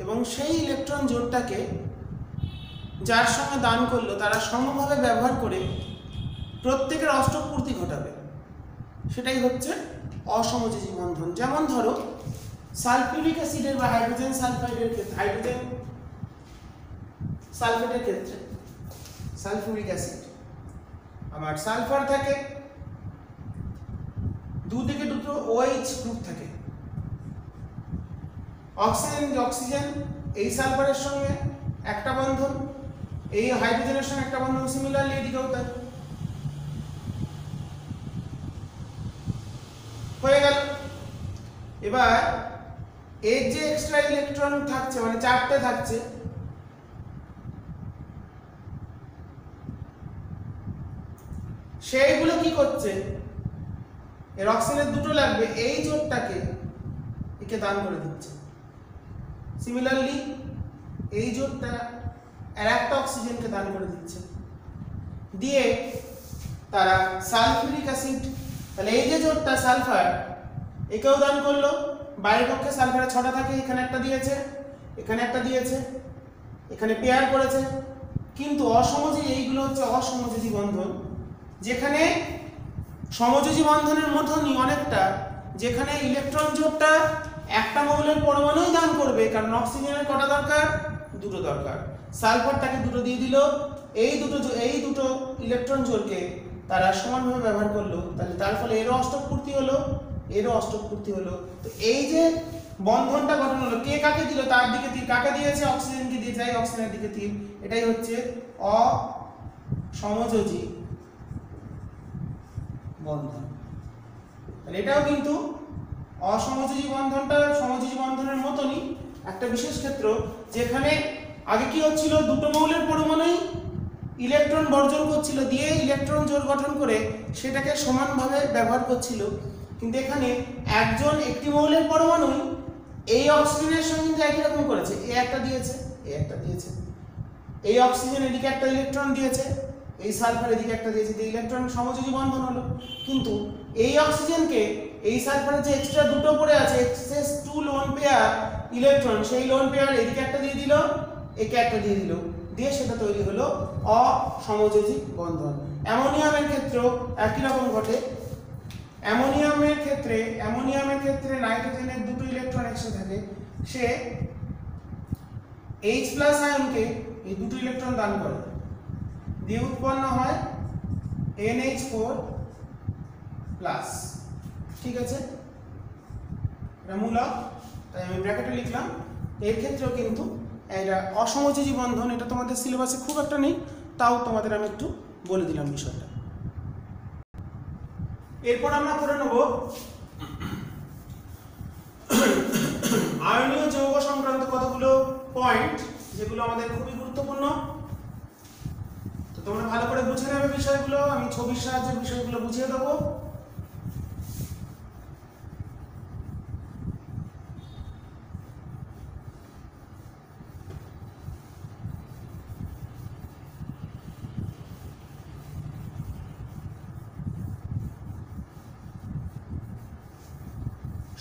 এবং সেই ইলেকট্রন জোড়টাকে যার সঙ্গে দান করল তারা সমভাবে ব্যবহার করে প্রত্যেকের অষ্টপূর্তি ঘটাবে। সেটাই হচ্ছে অসমযোজী বন্ধন। যেমন ধরো, সালফিউরিক অ্যাসিডের বা হাইড্রোজেন সালফাইডের ক্ষেত্রে হাইড্রোজেন সালফেটের ক্ষেত্রে সালফিউরিক অ্যাসিড। আবার সালফার থাকে দুদিকে দুটো ওএইচ গ্রুপ থাকে। অক্সিজেন অক্সিজেন, এই সালফারের সঙ্গে একটা বন্ধন, এই হাইড্রোজেনের সঙ্গে একটা বন্ধন সিমিলারলি এদিকেও তাই হয়ে গেল। এবার এর যে এক্সট্রা ইলেকট্রন থাকছে মানে চারটে থাকছে সেইগুলো কি করছে? এর অক্সিজেনের দুটো লাগবে, এই জোটটাকে একে দান করে দিচ্ছে। সিমিলারলি এই জোটটা আর একটা অক্সিজেনকে দান করে দিচ্ছে। দিয়ে তারা সালফিউরিক অ্যাসিড, তাহলে এই যে জোটটা সালফার, একেও দান করল। বাইরের পক্ষে সালফারের ছটা থাকে, এখানে একটা দিয়েছে, এখানে একটা দিয়েছে, এখানে পেয়ার করেছে। কিন্তু অসমযোজী এইগুলো হচ্ছে অসমযোজী বন্ধন যেখানে সমযোজী বন্ধনের মতনই অনেকটা, যেখানে ইলেকট্রন জোটটা একটা মৌলের পরমাণুই দান করবে, কারণ অক্সিজেনের কটা দরকার? দুটো দরকার। সালফার তাকে দুটো দিয়ে দিল, এই দুটো এই দুটো ইলেকট্রন জোরকে তারা সমানভাবে ব্যবহার করল, তাহলে তার ফলে এরও অষ্টপূর্তি হলো, এরও অষ্টপূর্তি হলো। তো এই যে বন্ধনটা গঠন হলো, কে কাকে দিল? তার দিকে তীর কাকে দিয়েছে? অক্সিজেনকে দিয়ে যায় অক্সিজেনের দিকে তীর এটাই হচ্ছে অসমযোজী বন্ধন। তাহলে এটাও কিন্তু অসমযোজী বন্ধনটা সমযোজী বন্ধনের মতনই একটা বিশেষ ক্ষেত্র, যেখানে আগে কি হচ্ছিল, দুটো মৌলের পরমাণুই ইলেকট্রন বর্জন করছিল, দিয়ে ইলেকট্রন জোড় গঠন করে সেটাকে সমানভাবে ব্যবহার করছিল। কিন্তু এখানে একজন একটি মৌলের পরমাণুই এই অক্সিজেনের সঙ্গে কিন্তু একই রকম করেছে। এ একটা দিয়েছে, এ একটা দিয়েছে। এই অক্সিজেন এদিকে একটা ইলেকট্রন দিয়েছে এই সালফার এদিকে একটা দিয়েছে যে ইলেকট্রন সমযোজী বন্ধন হলো। কিন্তু এই অক্সিজেনকে এই সালফারের যে এক্সট্রা দুটো পড়ে আছে excess two lone pair electron সেই লোন পেয়ার এদিকে একটা দিয়ে দিল, একে একটা দিয়ে দিল। দিয়ে সেটা তৈরি হলো অসমযোজী বন্ধন। অ্যামোনিয়ামের ক্ষেত্রেও একই রকম ঘটে। অ্যামোনিয়ামের ক্ষেত্রে অ্যামোনিয়ামের ক্ষেত্রে নাইট্রোজেনের দুটো ইলেকট্রন একসাথে থাকে। সে এইচ প্লাস আয়নকে এই দুটো ইলেকট্রন দান করে। দিয়ে উৎপন্ন হয় এনএইচ ফোর প্লাস ঠিক আছে? এটা মূলক, তাই আমি ব্র্যাকেটে লিখলাম। এর ক্ষেত্রেও কিন্তু এটা অসমযোজী বন্ধন, এটা তোমাদের সিলেবাসে খুব একটা নেই, তাও তোমাদের আমি একটু বলে দিলাম বিষয়টা। এরপর আমরা পড়ে নেব আয়নীয় যৌগ সংক্রান্ত কতগুলো পয়েন্ট যেগুলো আমাদের খুবই গুরুত্বপূর্ণ। তোমরা ভালো করে বুঝে নেবে বিষয়গুলো, আমি ছবির সাহায্যে বিষয়গুলো বুঝিয়ে দেবো।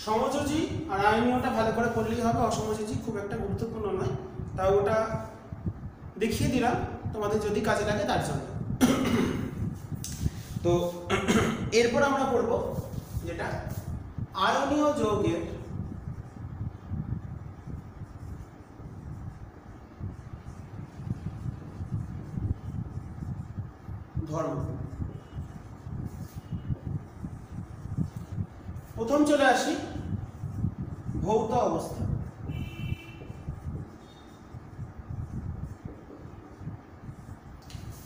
সমযোজী, আর আইনি ওটা ভালো করে পড়লেই হবে, অসমযোজী খুব একটা গুরুত্বপূর্ণ নয়। তাও ওটা দেখিয়ে দিলাম। তোমাদের যদি কাজে লাগে তার জন্য। তো এরপর আমরা পড়ব যেটা আয়নীয় যৌগের ধর্ম। প্রথম চলে আসি ভৌত অবস্থা।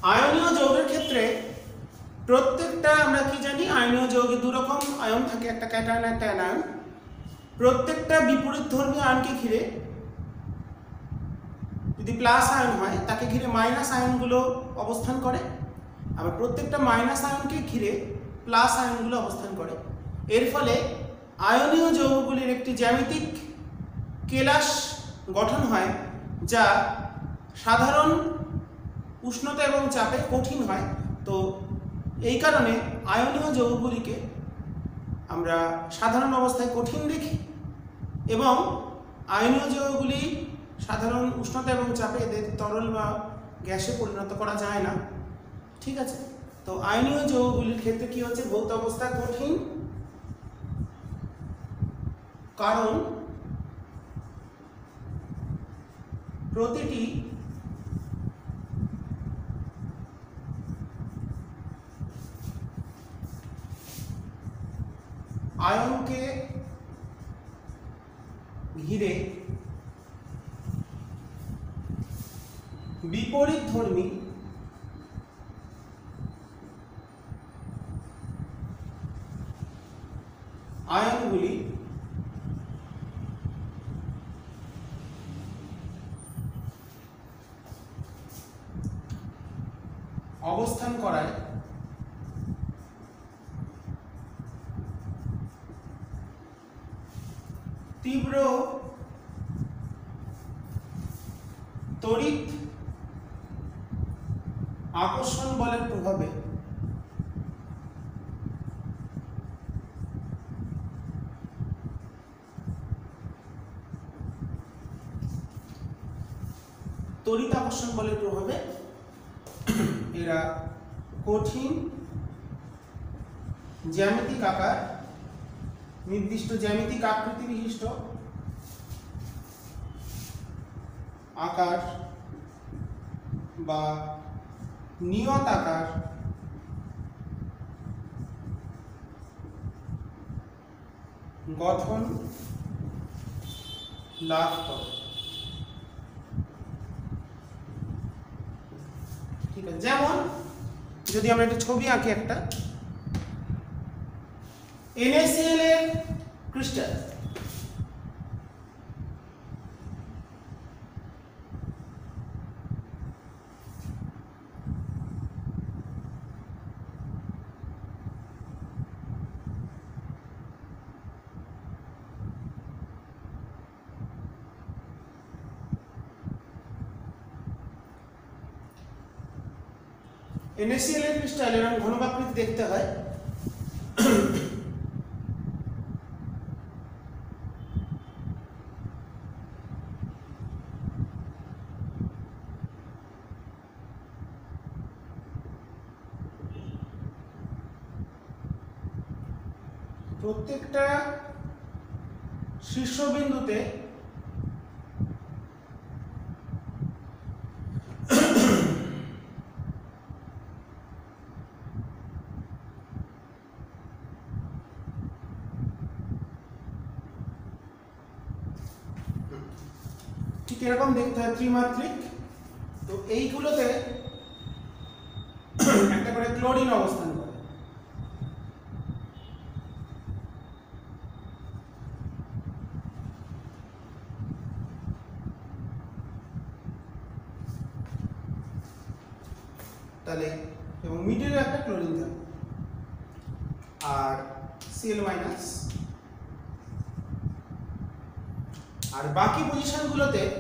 আয়নীয় যৌগের ক্ষেত্রে প্রত্যেকটা, আমরা কি জানি, আয়নীয় যৌগে দু রকম আয়ন থাকে, একটা ক্যাটায়ন, একটা অ্যানায়ন। প্রত্যেকটা বিপরীত ধর্মী আয়নকে ঘিরে যদি প্লাস আয়ন হয়, তাকে ঘিরে মাইনাস আয়নগুলো অবস্থান করে। আবার প্রত্যেকটা মাইনাস আয়নকে ঘিরে প্লাস আয়নগুলো অবস্থান করে। এর ফলে আয়নীয় যৌগগুলির একটি জ্যামিতিক কেলাস গঠন হয়, যা সাধারণ উষ্ণতা এবং চাপে কঠিন হয়। তো এই কারণে আয়নীয় যৌগগুলিকে আমরা সাধারণ অবস্থায় কঠিন দেখি এবং আয়নীয় যৌগগুলি সাধারণ উষ্ণতা এবং চাপে এদের তরল বা গ্যাসে পরিণত করা যায় না। ঠিক আছে? তো আয়নীয় যৌগগুলির ক্ষেত্রে কি হচ্ছে? ভৌত অবস্থা কঠিন। কারণ প্রতিটি আয়নকে ঘিরে বিপরীত ধর্মী আয়নগুলি অবস্থান করায় তীব্র তড়িৎ আকর্ষণ বলের প্রভাবে তড়িৎ আকর্ষণ বলের প্রভাবে এরা কঠিন জ্যামিতিক আকার নির্দিষ্ট জ্যামিতিক আকৃতি বিশিষ্ট আকার বা নিয়ত আকার গঠন লাভ করে। ঠিক আছে? যেমন যদি আমরা একটা ছবি আঁকি একটা NaCl এর ক্রিস্টাল। NaCl এর ক্রিস্টাল এরকম ঘনকাকৃতি দেখতে হয়। প্রত্যেকটা শীর্ষবিন্দুতে ঠিক এরকম দেখতে হয় ত্রিমাত্রিক। তো এইগুলোতে একটা করে ক্লোরিন অবস্থান পজিশনগুলোতে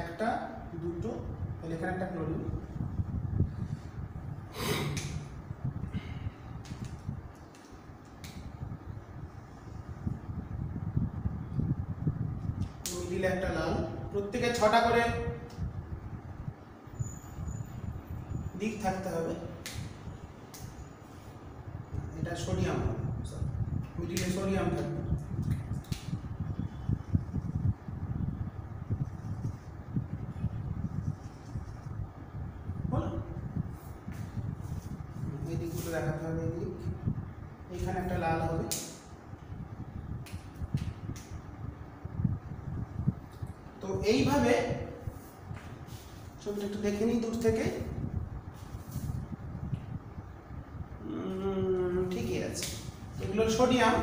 একটা, দুটো, তাহলে এখানে একটা ক্লোরিন মিডিলে একটা লাল। প্রত্যেকে ছটা করে দিক থাকতে হবে। দেখে নিই দূর থেকে। ঠিকই আছে। এগুলো সোডিয়াম।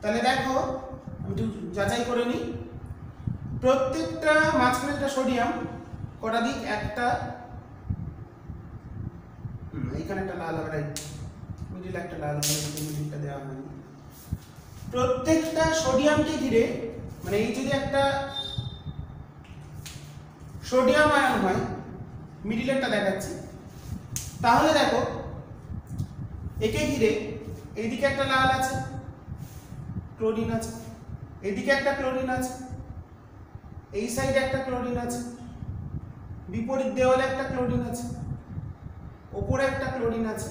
তাহলে দেখো আমি একটু যাচাই করে নিই। প্রত্যেকটা মাঝখানে একটা সোডিয়াম কটা দিক? একটা। হুম, এইখানে একটা লাল হবে মিডিল একটা লাল হবে মিডিলটা দেওয়া হয়নি। প্রত্যেকটা সোডিয়ামকে ঘিরে মানে এই যদি একটা সোডিয়াম আয়ন হয় মিডিলেরটা দেখাচ্ছি। তাহলে দেখো, একে ঘিরে এইদিকে একটা লাল আছে, ক্লোরিন আছে, এদিকে একটা ক্লোরিন আছে, এই সাইডে একটা ক্লোরিন আছে, বিপরীত দেওয়ালে একটা ক্লোরিন আছে, ওপরে একটা ক্লোরিন আছে,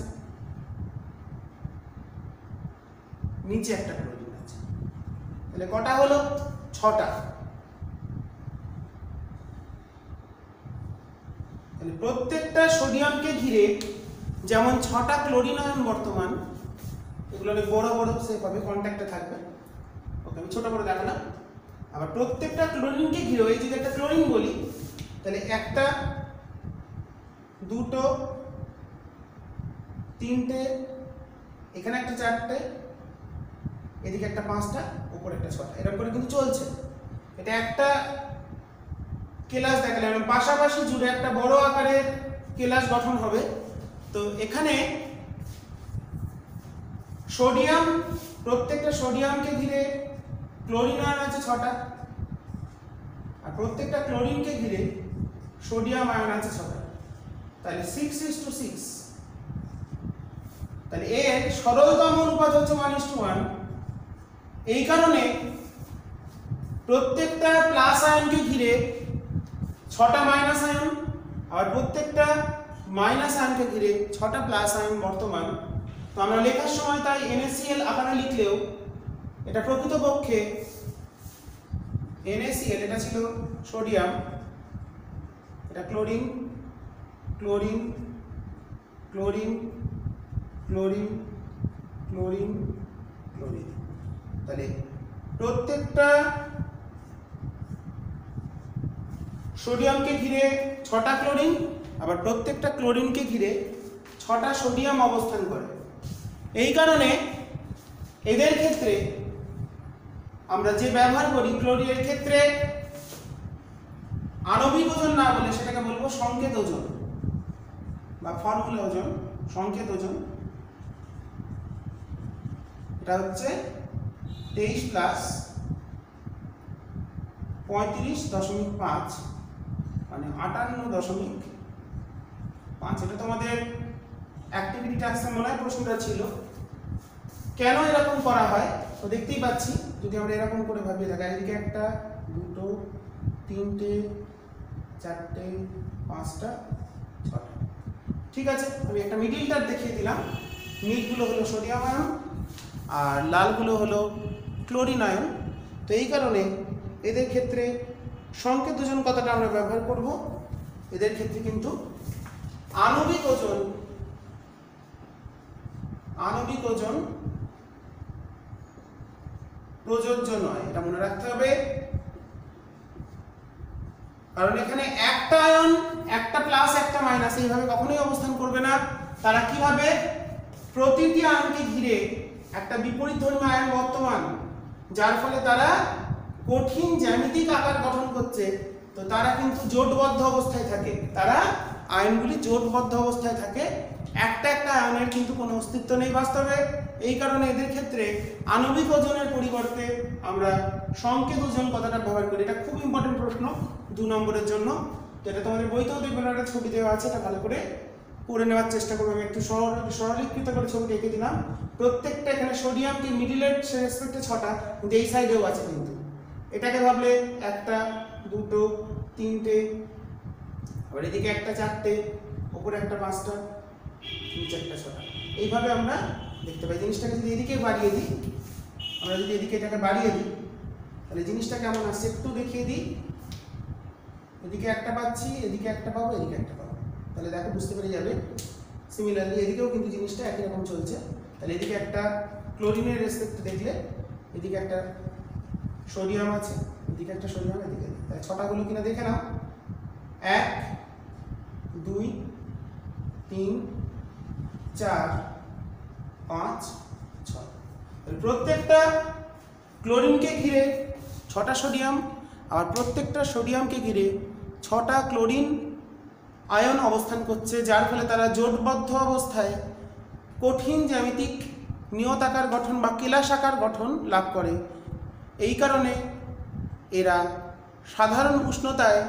নিচে একটা ক্লোরিন আছে। তাহলে কটা হলো? ছটা। প্রত্যেকটা সোডিয়ামকে ঘিরে যেমন ছটা ক্লোরিন আয়ন বর্তমান এগুলো অনেক বড় বড় হবে কন্ট্যাক্টে থাকবে। ওকে, আমি ছোট করে দেখালাম। আবার প্রত্যেকটা ক্লোরিনকে ঘিরে এই যদি একটা ক্লোরিন বলি, তাহলে একটা, দুটো, তিনটে, এখানে একটা চারটে, এদিকে একটা পাঁচটা উপরে একটা ছটা। এরকম করে কিন্তু চলছে। এটা একটা কেলাস দেখালাম এবং পাশাপাশি জুড়ে একটা বড় আকারের কেলাস গঠন হবে। তো এখানে সোডিয়াম, প্রত্যেকটা সোডিয়ামকে ঘিরে ক্লোরিন আয়ন আছে ছটা। আর প্রত্যেকটা ক্লোরিনকে ঘিরে সোডিয়াম আয়ন আছে ছটা। তাহলে সিক্স ইস টু সিক্স তাহলে এর সরলতম অনুপাত হচ্ছে ওয়ান ইস টু ওয়ান এই কারণে প্রত্যেকটা প্লাস আয়নকে ঘিরে ছটা মাইনাস আয়ন আর প্রত্যেকটা মাইনাস আয়নকে ঘিরে ছটা প্লাস আয়ন বর্তমান। তো আমরা লেখার সময় তাই NaCl আকারে লিখলেও এটা প্রকৃতপক্ষে NaCl, এটা ছিল সোডিয়াম এটা chlorine chlorine chlorine chlorine chlorine chlorine তাহলে প্রত্যেকটা সোডিয়ামকে ঘিরে ছটা ক্লোরিন, আবার প্রত্যেকটা ক্লোরিনকে ঘিরে ছটা সোডিয়াম অবস্থান করে। এই কারণে এদের ক্ষেত্রে আমরা যে ব্যবহার করি ক্লোরিনের ক্ষেত্রে আণবিক ওজন না বলে সেটাকে বলব সংকেত ওজন বা ফর্মুলা ওজন, সংকেত ওজন। এটা হচ্ছে তেইশ প্লাস পঁয়ত্রিশ দশমিক পাঁচ। মানে আটান্ন দশমিক পাঁচ, এটা তোমাদের অ্যাক্টিভিটি টাস্কে মনে হয় প্রশ্নটা ছিল। কেন এরকম করা হয়? তো দেখতেই পাচ্ছি, যদি আমরা এরকম করে ভাবি, দেখা, এদিকে একটা, দুটো, তিনটে, চারটে, পাঁচটা, ছটা। ঠিক আছে, আমি একটা মিডিলটার দেখিয়ে দিলাম। নীলগুলো হলো সোডিয়াম আয়ন আর লালগুলো হলো ক্লোরিন আয়ন তো এই কারণে এদের ক্ষেত্রে সংকেত ওজন কথাটা আমরা ব্যবহার করব? এদের ক্ষেত্রে কিন্তু আণবিক ওজন আণবিক ওজন প্রযোজ্য নয়, এটা মনে রাখতে হবে। কারণ এখানে একটা আয়ন, একটা প্লাস একটা মাইনাস এইভাবে কখনোই অবস্থান করবে না। তারা কীভাবে? প্রতিটি আয়নকে ঘিরে একটা বিপরীত ধর্মী আয়ন বর্তমান, যার ফলে তারা কঠিন জ্যামিতিক আকার গঠন করছে, তো তারা কিন্তু জোটবদ্ধ অবস্থায় থাকে। তারা আয়নগুলি জোটবদ্ধ অবস্থায় থাকে। একটা একটা আয়নের কিন্তু কোনো অস্তিত্ব নেই বাস্তবে। এই কারণে এদের ক্ষেত্রে আণবিক ওজনের পরিবর্তে আমরা সংকেত ওজন কথাটা ব্যবহার করি। এটা খুব ইম্পর্টেন্ট প্রশ্ন দু নম্বরের জন্য। তো এটা তোমাদের বইতেও দেখবেন, একটা ছবি দেওয়া আছে, এটা ভালো করে করে নেওয়ার চেষ্টা করব। আমি একটু সরল, সরলীকৃত করে ছবিটা এঁকে দিলাম। প্রত্যেকটা এখানে সোডিয়ামকে মিডিলের রেসপেক্টে ছটা, কিন্তু এই সাইডেও আছে কিন্তু। এটাকে ভাবলে একটা, দুটো, তিনটে, আবার এদিকে একটা চারটে, ওপরে একটা পাঁচটা নিচে একটা ছটা। এইভাবে আমরা দেখতে পাই। জিনিসটাকে যদি এদিকে বাড়িয়ে দিই, আমরা যদি এদিকে এটাকে বাড়িয়ে দিই, তাহলে জিনিসটা কেমন আসছে? একটু দেখিয়ে দিই। এদিকে একটা পাচ্ছি, এদিকে একটা পাবো, এদিকে একটা পাবো। তাহলে দেখো, বুঝতে পেরে যাবে। সিমিলারলি এদিকেও কিন্তু জিনিসটা একই রকম চলছে। তাহলে এদিকে একটা ক্লোরিনের রেসপেক্ট দেখলে, এদিকে একটা সোডিয়াম আছে, এদিকে একটা সোডিয়াম এদিকে তাহলে ছটাগুলো কিনা দেখে নাও। এক, দুই, তিন, চার, পাঁচ, ছয়। প্রত্যেকটা ক্লোরিনকে ঘিরে ছটা সোডিয়াম আর প্রত্যেকটা সোডিয়ামকে ঘিরে ছটা ক্লোরিন আয়ন অবস্থান করছে, যার ফলে তারা জোটবদ্ধ অবস্থায় কঠিন জ্যামিতিক নিয়তাকার গঠন বা কেলাসাকার গঠন লাভ করে। এই কারণে এরা সাধারণ উষ্ণতায়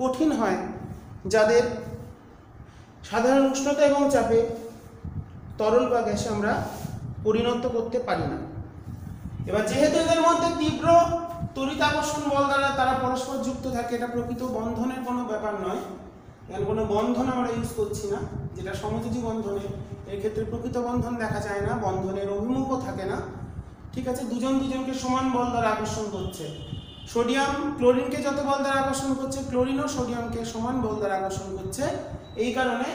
কঠিন হয়, যাদের সাধারণ উষ্ণতা এবং চাপে তরল বা গ্যাসে আমরা পরিণত করতে পারি না। এবার যেহেতু এদের মধ্যে তীব্র তড়িৎ আকর্ষণ বল দ্বারা তারা পরস্পর যুক্ত থাকে, এটা প্রকৃত বন্ধনের কোনো ব্যাপার নয়। এখানে কোনো বন্ধন আমরা ইউজ করছি না, যেটা সমযোজী বন্ধনে। এর ক্ষেত্রে প্রকৃত বন্ধন দেখা যায় না, বন্ধনের অভিমুখও থাকে না। ঠিক আছে? দুজন দুজনকে সমান বল দ্বারা আকর্ষণ করছে। সোডিয়াম ক্লোরিনকে যত বল দ্বারা আকর্ষণ করছে, ক্লোরিনও সোডিয়ামকে সমান বল দ্বারা আকর্ষণ করছে। এই কারণে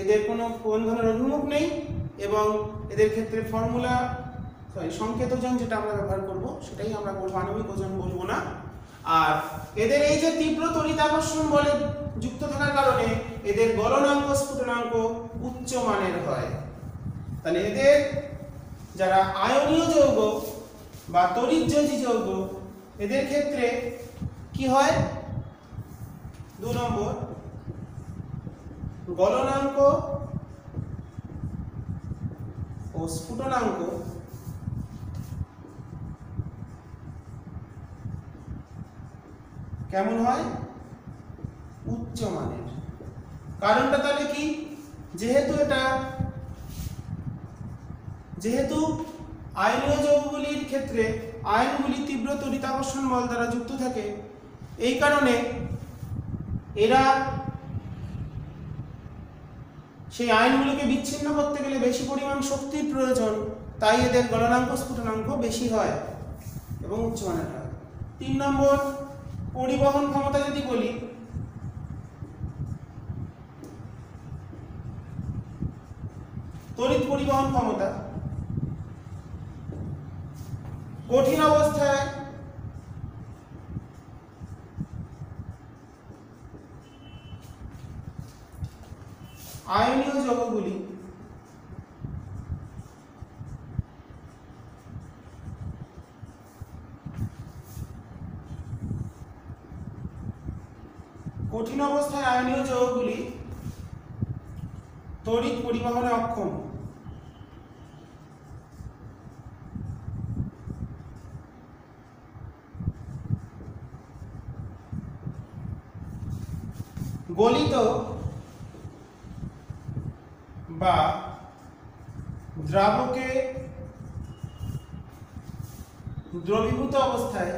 এদের কোনো বন্ধনের অভিমুখ নেই এবং এদের ক্ষেত্রে ফর্মুলা সরি সংকেত ওজন যেটা আমরা ব্যবহার করব, সেটাই আমরা বলব, আণবিক ওজন বলব না। আর এদের এই যে তীব্র তড়িৎ আকর্ষণ বলে যুক্ত থাকার কারণে এদের গলনাঙ্ক, স্ফুটনাঙ্ক উচ্চ মানের হয়। তাহলে এদের যারা আয়নীয় যৌগ বা তড়িৎযোজী যৌগ, এদের ক্ষেত্রে কি হয়? দু নম্বর, গলনাঙ্ক ও স্ফুটনাঙ্ক কেমন হয়? উচ্চ মানের। কারণটা তাহলে কি? যেহেতু এটা যেহেতু আয়নীয় যৌগগুলির ক্ষেত্রে আয়নগুলি তীব্র তড়িতাকর্ষণ বল দ্বারা যুক্ত থাকে, এই কারণে এরা সেই আয়নগুলোকে বিচ্ছিন্ন করতে গেলে বেশি পরিমাণ শক্তির প্রয়োজন, তাই এদের গলনাঙ্ক, স্ফুটনাঙ্ক বেশি হয় এবং উচ্চমানের হয়। তিন নম্বর, পরিবহন ক্ষমতা যদি বলি, তড়িৎ পরিবহন ক্ষমতা। কঠিন অবস্থায় আয়নীয় যৌগগুলি কঠিন অবস্থায় আয়নীয় যৌগগুলি তড়িৎ পরিবহনে অক্ষম। গলিত বা দ্রাবকে দ্রবীভূত অবস্থায়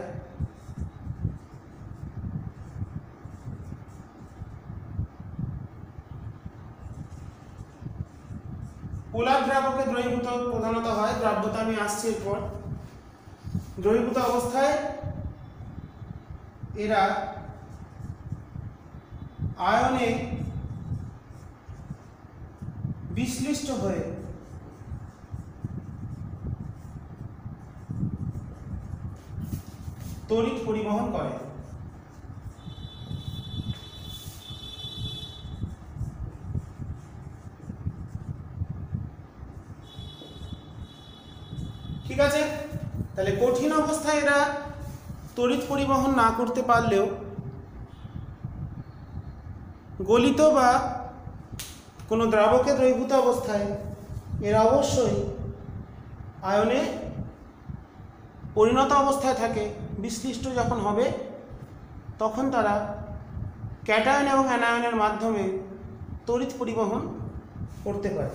পোলার দ্রাবকে দ্রবীভূত প্রধানত হয়, দ্রাব্যতা আমি আসছি এরপর। দ্রবীভূত অবস্থায় এরা আয়নে বিশ্লিষ্ট হয়ে তড়িৎ পরিবহন করে। ঠিক আছে? তাহলে কঠিন অবস্থায় এরা তড়িৎ পরিবহন না করতে পারলেও গলিত বা কোনো দ্রাবকে দ্রবীভূত অবস্থায়, এরা অবশ্যই আয়নে পরিণত অবস্থায় থাকে বিশ্লিষ্ট যখন হবে, তখন তারা ক্যাটায়ন এবং অ্যানায়নের মাধ্যমে তড়িৎ পরিবহন করতে পারে।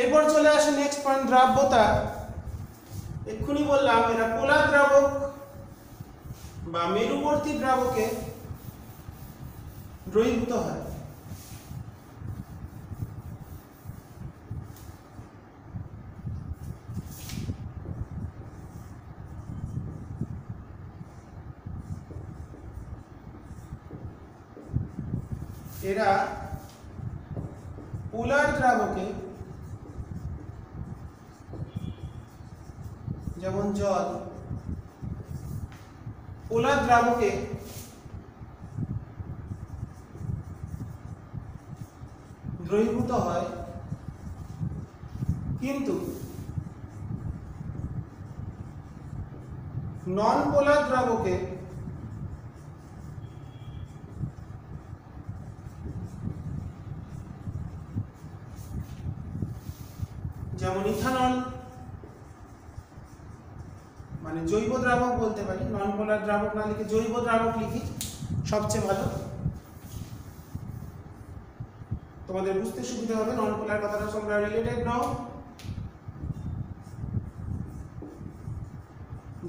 এরপর চলে আসে নেক্সট পয়েন্ট দ্রাব্যতা। এক্ষুনি বললাম, এরা পোলা দ্রাবক বা মেরুবর্তী দ্রাবকে দ্রবীভূত হয়। এরা পোলার দ্রাবকে যেমন জল পোলার দ্রাবকে দ্রবীভূত হয়। কিন্তু নন পোলার দ্রাবকে যেমন ইথানল মানে জৈব দ্রাবক বলতে পারি নন পোলার দ্রাবক না লিখে জৈব দ্রাবক লিখি, সবচেয়ে ভালো। তোমাদের বুঝতে সুবিধা হবে নন পোলার কথাটা তোমরা রিলেটেড নাও।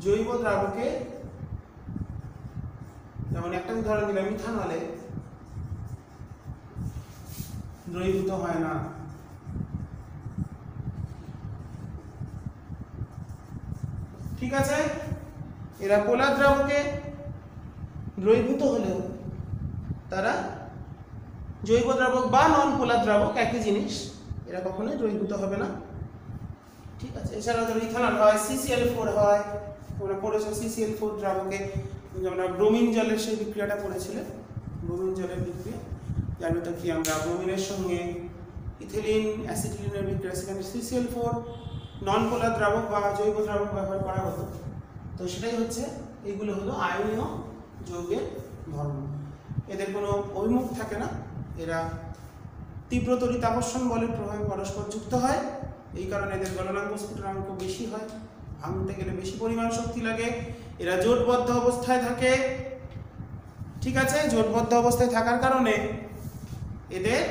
জৈব দ্রাবকে, যেমন একটা উদাহরণ দিলাম, ইথানলে। দ্রবীভূত হয় না। ঠিক আছে? এরা পোলার দ্রাবকে দ্রবীভূত হলেও তারা জৈব দ্রাবক বা নন পোলার দ্রাবক, একই জিনিস। এরা কখনোই দ্রবীভূত হবে না। ঠিক আছে এছাড়া ধরো ইথানল হয় সিসিএল ফোর হয়, তোমরা পড়েছো সিসিএল ফোর দ্রাবকে। যেমন ব্রোমিন জলের সেই বিক্রিয়াটা করেছিলে। ব্রোমিন জলের বিক্রিয়া। যার ভিতর কি আমরা ব্রোমিনের সঙ্গে ইথিলিন, অ্যাসিটিলিনের বিক্রিয়া, সেখানে সিসিএল ফোর নন পোলার দ্রাবক বা জৈব দ্রাবক ব্যবহার করা হতো। তো সেটাই হচ্ছে, এইগুলো হলো আয়নীয় যৌগের ধর্ম। এদের কোনো অভিমুখ থাকে না। এরা তীব্র তড়িৎ আকর্ষণ বলের প্রভাবে পরস্পর যুক্ত হয়। এই কারণে এদের গলনাঙ্ক স্ফুটনাঙ্ক বেশি হয়। ভাঙতে গেলে বেশি পরিমাণ শক্তি লাগে। এরা জোটবদ্ধ অবস্থায় থাকে। ঠিক আছে? জোটবদ্ধ অবস্থায় থাকার কারণে এদের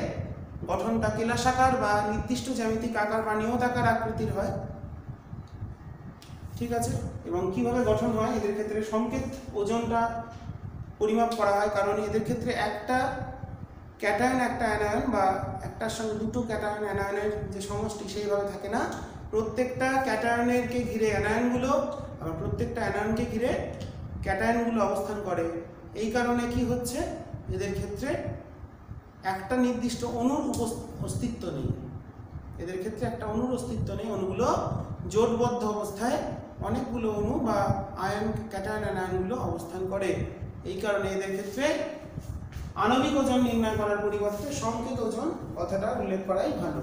গঠনটা কেলাসাকার বা নির্দিষ্ট জ্যামিতিক আকার বা নিয়তাকার আকৃতির হয়। ঠিক আছে? এবং কীভাবে গঠন হয়? এদের ক্ষেত্রে সংকেত ওজনটা পরিমাপ করা হয়। কারণ এদের ক্ষেত্রে একটা ক্যাটায়ন একটা অ্যানায়ন বা একটার সঙ্গে দুটো ক্যাটায়ন অ্যানায়নের যে সমষ্টি সেইভাবে থাকে না। প্রত্যেকটা ক্যাটায়নেরকে ঘিরে অ্যানায়নগুলো, আবার প্রত্যেকটা অ্যানায়নকে ঘিরে ক্যাটায়নগুলো অবস্থান করে। এই কারণে কি হচ্ছে? এদের ক্ষেত্রে একটা নির্দিষ্ট অণুর অস্তিত্ব নেই। এদের ক্ষেত্রে একটা অণুর অস্তিত্ব নেই। অণুগুলো জোটবদ্ধ অবস্থায় অনেকগুলো অণু বা আয়ন ক্যাটায়ন আয়নগুলো অবস্থান করে। এই কারণে এদের ক্ষেত্রে আণবিক ওজন নির্ণয় করার পরিবর্তে সংকেত ওজন কথাটা উল্লেখ করাই ভালো।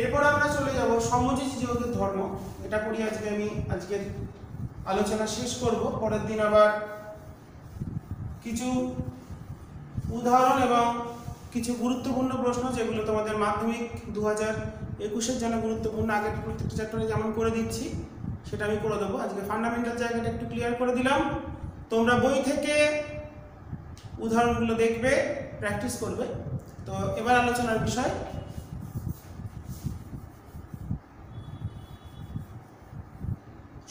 এরপর আমরা চলে যাব সমযোজী যৌগের ধর্ম। এটা পড়ি আজকে আমি, আজকের আলোচনা শেষ করব। পরের দিন আবার কিছু উদাহরণ এবং কিছু গুরুত্বপূর্ণ প্রশ্ন যেগুলো তোমাদের মাধ্যমিক দু হাজার একুশের জন্য গুরুত্বপূর্ণ আগের প্রত্যেকটা চ্যাপ্টারে যেমন করে দিচ্ছি, সেটা আমি করে দেবো। আজকে ফান্ডামেন্টাল জায়গাটা একটু ক্লিয়ার করে দিলাম। তোমরা বই থেকে উদাহরণগুলো দেখবে প্র্যাকটিস করবে। তো এবার আলোচনার বিষয়।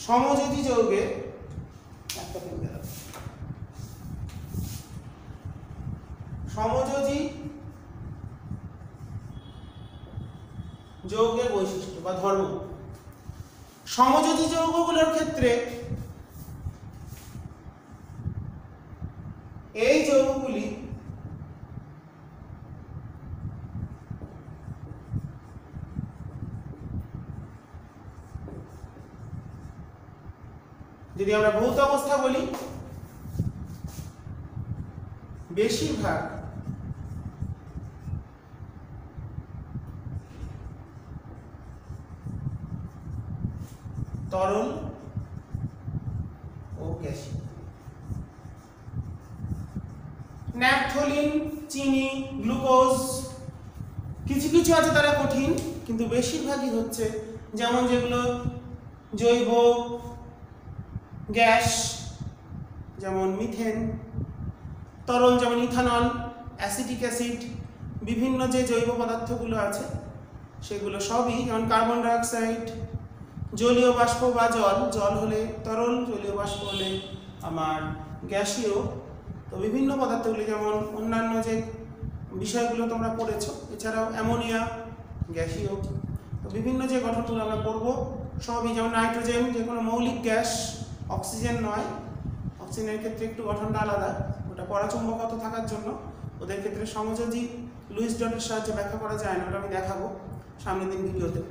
সমযোজী যৌগে সমযোজী যৌগের বৈশিষ্ট্য বা ধর্ম। সমযোজী যৌগগুলোর ক্ষেত্রে এই যৌগগুলি যদি আমরা ভৌত অবস্থা বলি, বেশিরভাগ তরল ও গ্যাসীয়। ন্যাপথলিন, চিনি, গ্লুকোজ, কিছু কিছু আছে তারা কঠিন, কিন্তু বেশিরভাগই হচ্ছে যেমন যেগুলো জৈব গ্যাস, যেমন মিথেন, তরল যেমন ইথানল, অ্যাসিটিক অ্যাসিড, বিভিন্ন যে জৈব পদার্থগুলো আছে, সেগুলো সবই, যেমন কার্বন ডাইঅক্সাইড জলীয় বাষ্প বা জল জল হলে তরল জলীয় বাষ্প হলে আমার গ্যাসীয়। তো বিভিন্ন পদার্থগুলি যেমন অন্যান্য যে বিষয়গুলো তোমরা পড়েছো, এছাড়াও অ্যামোনিয়া, গ্যাসীয়। তো বিভিন্ন যে গঠনগুলো আমরা পড়ব, সবই যেমন নাইট্রোজেন, যে কোনো মৌলিক গ্যাস, অক্সিজেন নয়। অক্সিজেনের ক্ষেত্রে একটু গঠনটা আলাদা, ওটা পরাচুম্বকত্ব থাকার জন্য। ওদের ক্ষেত্রে সমযোজী, লুইস ডটের সাহায্যে ব্যাখ্যা করা যায় না, ওটা আমি দেখাবো সামনের দিন ভিডিওতে।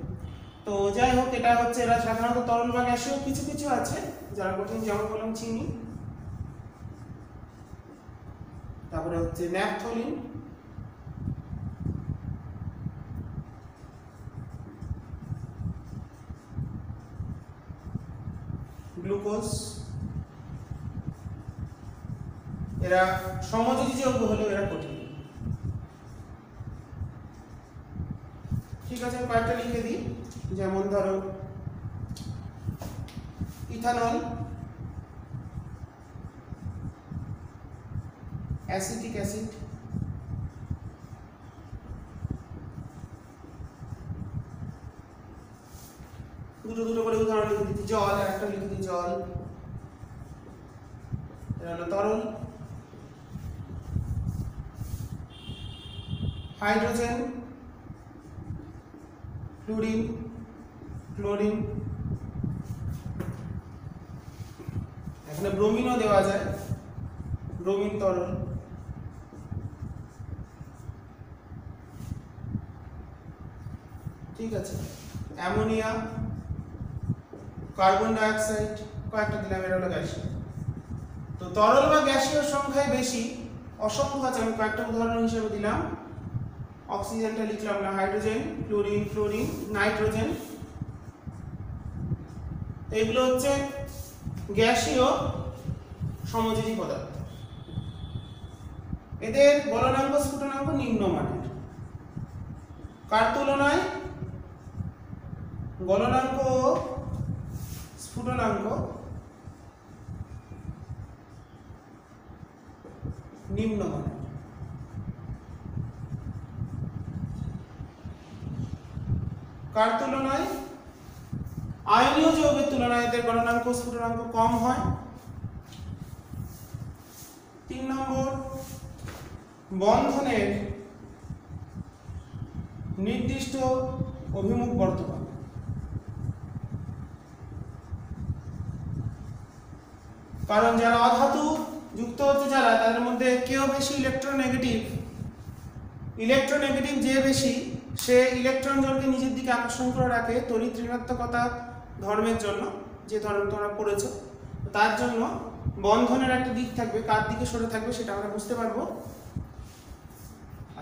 তো যাই হোক, এটা হচ্ছে, এরা সাধারণত তরল বা গ্যাসীয় কিছু কিছু আছে, যারা কঠিন যেমন বললাম চিনি। তারপরে হচ্ছে ন্যাপথলিন। গ্লুকোজ। এরা সমযোজী যৌগ হলেও এরা কঠিন। ঠিক আছে কয়েকটা লিখে দিই। যেমন ধরো, ইথানল, অ্যাসিটিক অ্যাসিড, দুটো দুটো করে উদাহরণ লিখে দিচ্ছি, জল একটা লিখে দিই জল। হলো তরল। হাইড্রোজেন ফ্লুরিন ক্লোরিন এখানে ব্রোমিনও দেওয়া যায়। ব্রোমিন তরল। ঠিক আছে। অ্যামোনিয়া কার্বন ডাইঅক্সাইড কয়েকটা দিলাম, এটা হলো গ্যাসীয় তো তরল বা গ্যাসীয় সংখ্যায় বেশি, অসংখ্য আছে, আমি কয়েকটা উদাহরণ হিসেবে দিলাম। অক্সিজেনটা লিখলাম না, হাইড্রোজেন, ক্লোরিন, ফ্লোরিন, নাইট্রোজেন। এগুলো হচ্ছে গ্যাসীয় সমযোজী পদার্থ। এদের গলনাঙ্ক স্ফুটনাঙ্ক নিম্নমানের কার তুলনায়? গলনাঙ্ক স্ফুটনাঙ্ক নিম্নমানের কার তুলনায়? আয়নীয় যৌগের তুলনায় এদের গলনাঙ্ক ও স্ফুটনাঙ্ক কম হয়। তিন নম্বর, বন্ধনের নির্দিষ্ট অভিমুখ বর্তমান। কারণ যারা অধাতু যুক্ত হচ্ছে যারা, তাদের মধ্যে কেউ বেশি ইলেকট্রোনেগেটিভ ইলেকট্রোনেগেটিভ যে বেশি সে ইলেকট্রন জলকে নিজের দিকে আকর্ষণ করে রাখে তড়িৎ ঋণাত্মকতা ধর্মের জন্য, যে ধর্ম তোমরা পড়েছ। তার জন্য বন্ধনের একটা দিক থাকবে, কার দিকে সরে থাকবে সেটা আমরা বুঝতে পারব।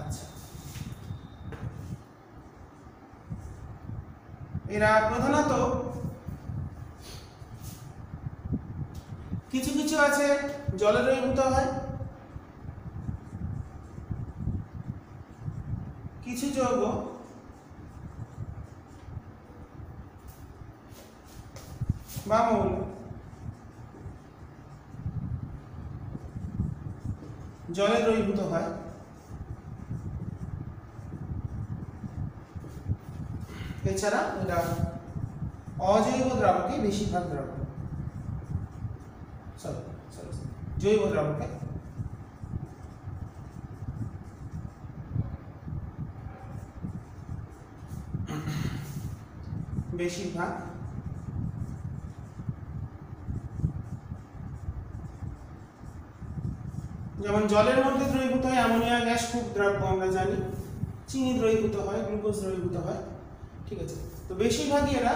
আচ্ছা। এরা প্রধানত কিছু কিছু আছে, জলে দ্রবীভূত হয় কিছু যৌগ বা মৌল। জলে দ্রবীভূত হয়। এছাড়া এটা অজৈব দ্রাবকে বেশিরভাগ দ্রাবক সরি সরি জৈব দ্রাবকে বেশিরভাগ। যেমন জলের মধ্যে দ্রবীভূত হয়, অ্যামোনিয়া গ্যাস খুব দ্রাব্য, আমরা জানি। চিনি দ্রবীভূত হয়, গ্লুকোজ দ্রবীভূত হয়। ঠিক আছে? তো বেশিরভাগই এরা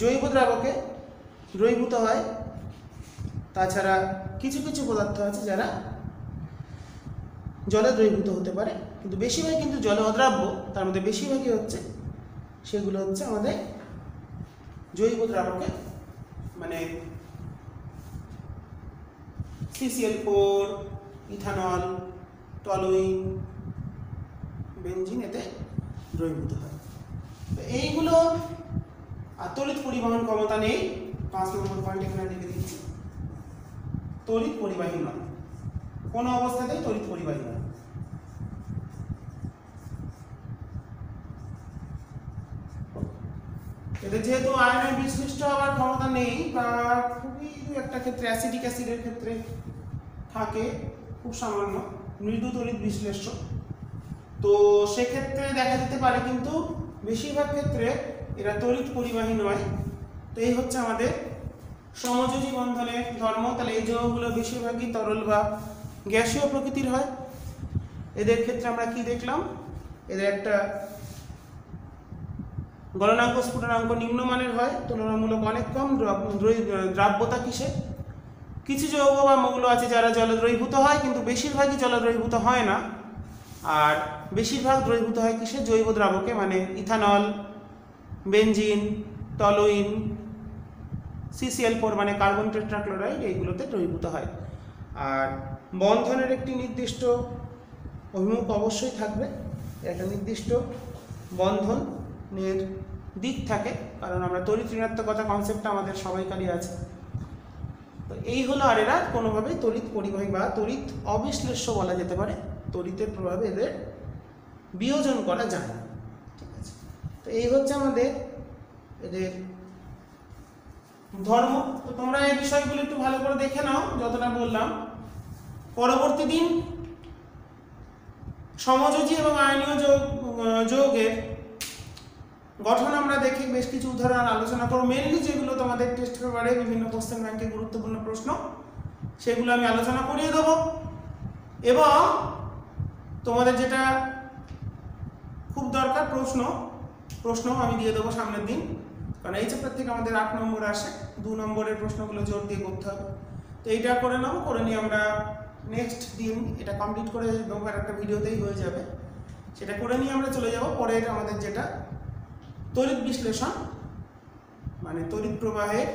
জৈব দ্রাবকে দ্রবীভূত হয়। তাছাড়া কিছু কিছু পদার্থ আছে যারা জলে দ্রবীভূত হতে পারে। কিন্তু বেশিরভাগ কিন্তু জলে অদ্রাব্য, তার মধ্যে বেশিরভাগই হচ্ছে সেগুলো হচ্ছে আমাদের জৈব দ্রাবকে মানে CCL four ethanol, toluene benzene এতে দ্রবীভূত হয়। তো এইগুলো আর তড়িৎ পরিবহন ক্ষমতা নেই। পাঁচ নম্বর পয়েন্ট এখানে লিখে দিচ্ছি। তড়িৎ পরিবাহী নয়। কোনো অবস্থাতেই তড়িৎ পরিবাহী নয়। এদের যেহেতু আয়নের বিশ্লিষ্ট হওয়ার ক্ষমতা নেই, বা খুবই একটা ক্ষেত্রে অ্যাসিডিক অ্যাসিডের ক্ষেত্রে থাকে, খুব সামান্য মৃদু তড়িৎ বিশ্লেষ্য। তো সেক্ষেত্রে দেখা যেতে পারে কিন্তু বেশিরভাগ ক্ষেত্রে এরা তড়িৎ পরিবাহী নয়। তো এই হচ্ছে আমাদের সমযোজী বন্ধনের ধর্ম। তাহলে এই যৌগগুলো বেশিরভাগই তরল বা গ্যাসীয় প্রকৃতির হয়। এদের ক্ষেত্রে আমরা কি দেখলাম? এদের একটা গলনাঙ্ক স্ফুটনাঙ্ক নিম্নমানের হয়, তুলনামূলক অনেক কম, দ্রব- দ্রৈ- দ্রাব্যতা কিসে? কিছু যৌগ বা মৌল আছে যারা জলে দ্রবীভূত হয়, কিন্তু বেশিরভাগই জলে দ্রবীভূত হয় না। আর বেশিরভাগ দ্রবীভূত হয় কিসে? জৈব দ্রাবকে মানে ethanol, benzene toluene CCL four মানে কার্বন টেট্রাক্লোরাইড, এইগুলোতে দ্রবীভূত হয়। আর বন্ধনের একটি নির্দিষ্ট অভিমুখ অবশ্যই থাকবে। একটা নির্দিষ্ট বন্ধনের দিক থাকে, কারণ আমরা তড়িৎ ঋণাত্মকতা কনসেপ্টটা আমাদের সবাইকারই আছে। তো এই হলো আর এরা, কোনোভাবেই তড়িৎ পরিবাহী বা তড়িৎ অবিশ্লেষ্য বলা যেতে পারে। তড়িতের প্রভাবে এদের বিয়োজন করা যায় না। ঠিক আছে? তো এই হচ্ছে আমাদের এদের ধর্ম। তো তোমরা এই বিষয়গুলো একটু ভালো করে দেখে নাও, যতটা বললাম। পরবর্তী দিন সমযোজী এবং আয়নীয় যোগ যৌগের গঠন আমরা দেখি, বেশ কিছু উদাহরণ আলোচনা করব মেনলি যেগুলো তোমাদের টেস্ট পেপারে বিভিন্ন কোশ্চেন ব্যাংকে গুরুত্বপূর্ণ প্রশ্ন, সেগুলো আমি আলোচনা করিয়ে দেবো। এবং তোমাদের যেটা খুব দরকার প্রশ্ন প্রশ্ন আমি দিয়ে দেবো সামনের দিন। কারণ এই চ্যাপ্টার থেকে আমাদের আট নম্বর আসে, দু নম্বরের প্রশ্নগুলো জোর দিয়ে করতে হবে। তো এইটা করে নেব করে নিয়ে আমরা নেক্সট দিন এটা কমপ্লিট করে একটা ভিডিওতেই হয়ে যাবে। সেটা করে নিয়ে আমরা চলে যাব পরের আমাদের যেটা তড়িৎ বিশ্লেষণ মানে তড়িৎ প্রবাহের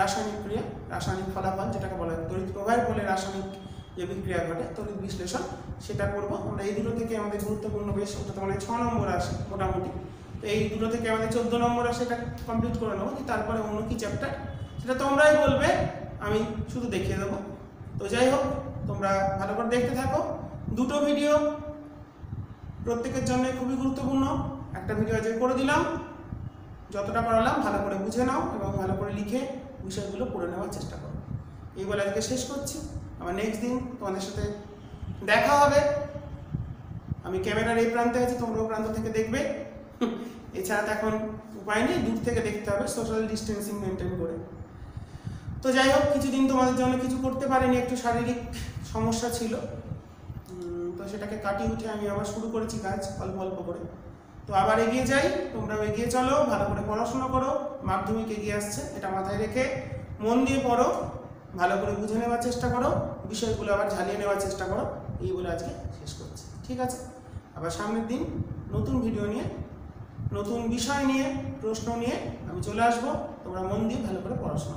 রাসায়নিক ক্রিয়া, রাসায়নিক ফলাফল যেটাকে বলা হয় তড়িৎ প্রবাহের ফলে রাসায়নিক যে বিক্রিয়া ঘটে, তড়িৎ বিশ্লেষণ, সেটা করব। আমরা এই দুটো থেকে আমাদের গুরুত্বপূর্ণ বেশ তো মানে ছ নম্বর আসে মোটামুটি। তো এই দুটো থেকে আমাদের চোদ্দ নম্বর আসে, এটা কমপ্লিট করে নেব তারপরে অন্য কি চ্যাপ্টার সেটা তোমরাই বলবে, আমি শুধু দেখিয়ে দেবো। তো যাই হোক, তোমরা ভালো করে দেখতে থাকো। দুটো ভিডিও প্রত্যেকের জন্য খুবই গুরুত্বপূর্ণ। একটা ভিডিও আজকে করে দিলাম। যতটা পারলাম, ভালো করে বুঝে নাও এবং ভালো করে লিখে বিষয়গুলো পড়ে নেওয়ার চেষ্টা করো। এই বলে আজকে শেষ করছি। আবার নেক্সট দিন তোমাদের সাথে দেখা হবে। আমি ক্যামেরার এই প্রান্তে আছি, তোমরা ও প্রান্ত থেকে দেখবে। [LAUGHS] এছাড়া তো এখন উপায় নেই, দূর থেকে দেখতে হবে সোশ্যাল ডিস্টেন্সিং মেনটেন করে। তো যাই হোক, কিছুদিন তোমাদের জন্য কিছু করতে পারিনি, একটু শারীরিক সমস্যা ছিল। তো সেটাকে কাটিয়ে উঠে আমি আবার শুরু করেছি কাজ, অল্প অল্প করে। তো আবার এগিয়ে যাই, তোমরাও এগিয়ে চলো, ভালো করে পড়াশোনা করো, মাধ্যমিক এগিয়ে আসছে, এটা মাথায় রেখে মন দিয়ে পড়ো, ভালো করে বুঝে নেওয়ার চেষ্টা করো, বিষয়গুলো আবার ঝালিয়ে নেওয়ার চেষ্টা করো, এই বলে আজকে শেষ করছি, ঠিক আছে? আবার সামনের দিন নতুন ভিডিও নিয়ে, নতুন বিষয় নিয়ে, প্রশ্ন নিয়ে আমি চলে আসব, তোমরা মন দিয়ে ভালো করে পড়াশোনা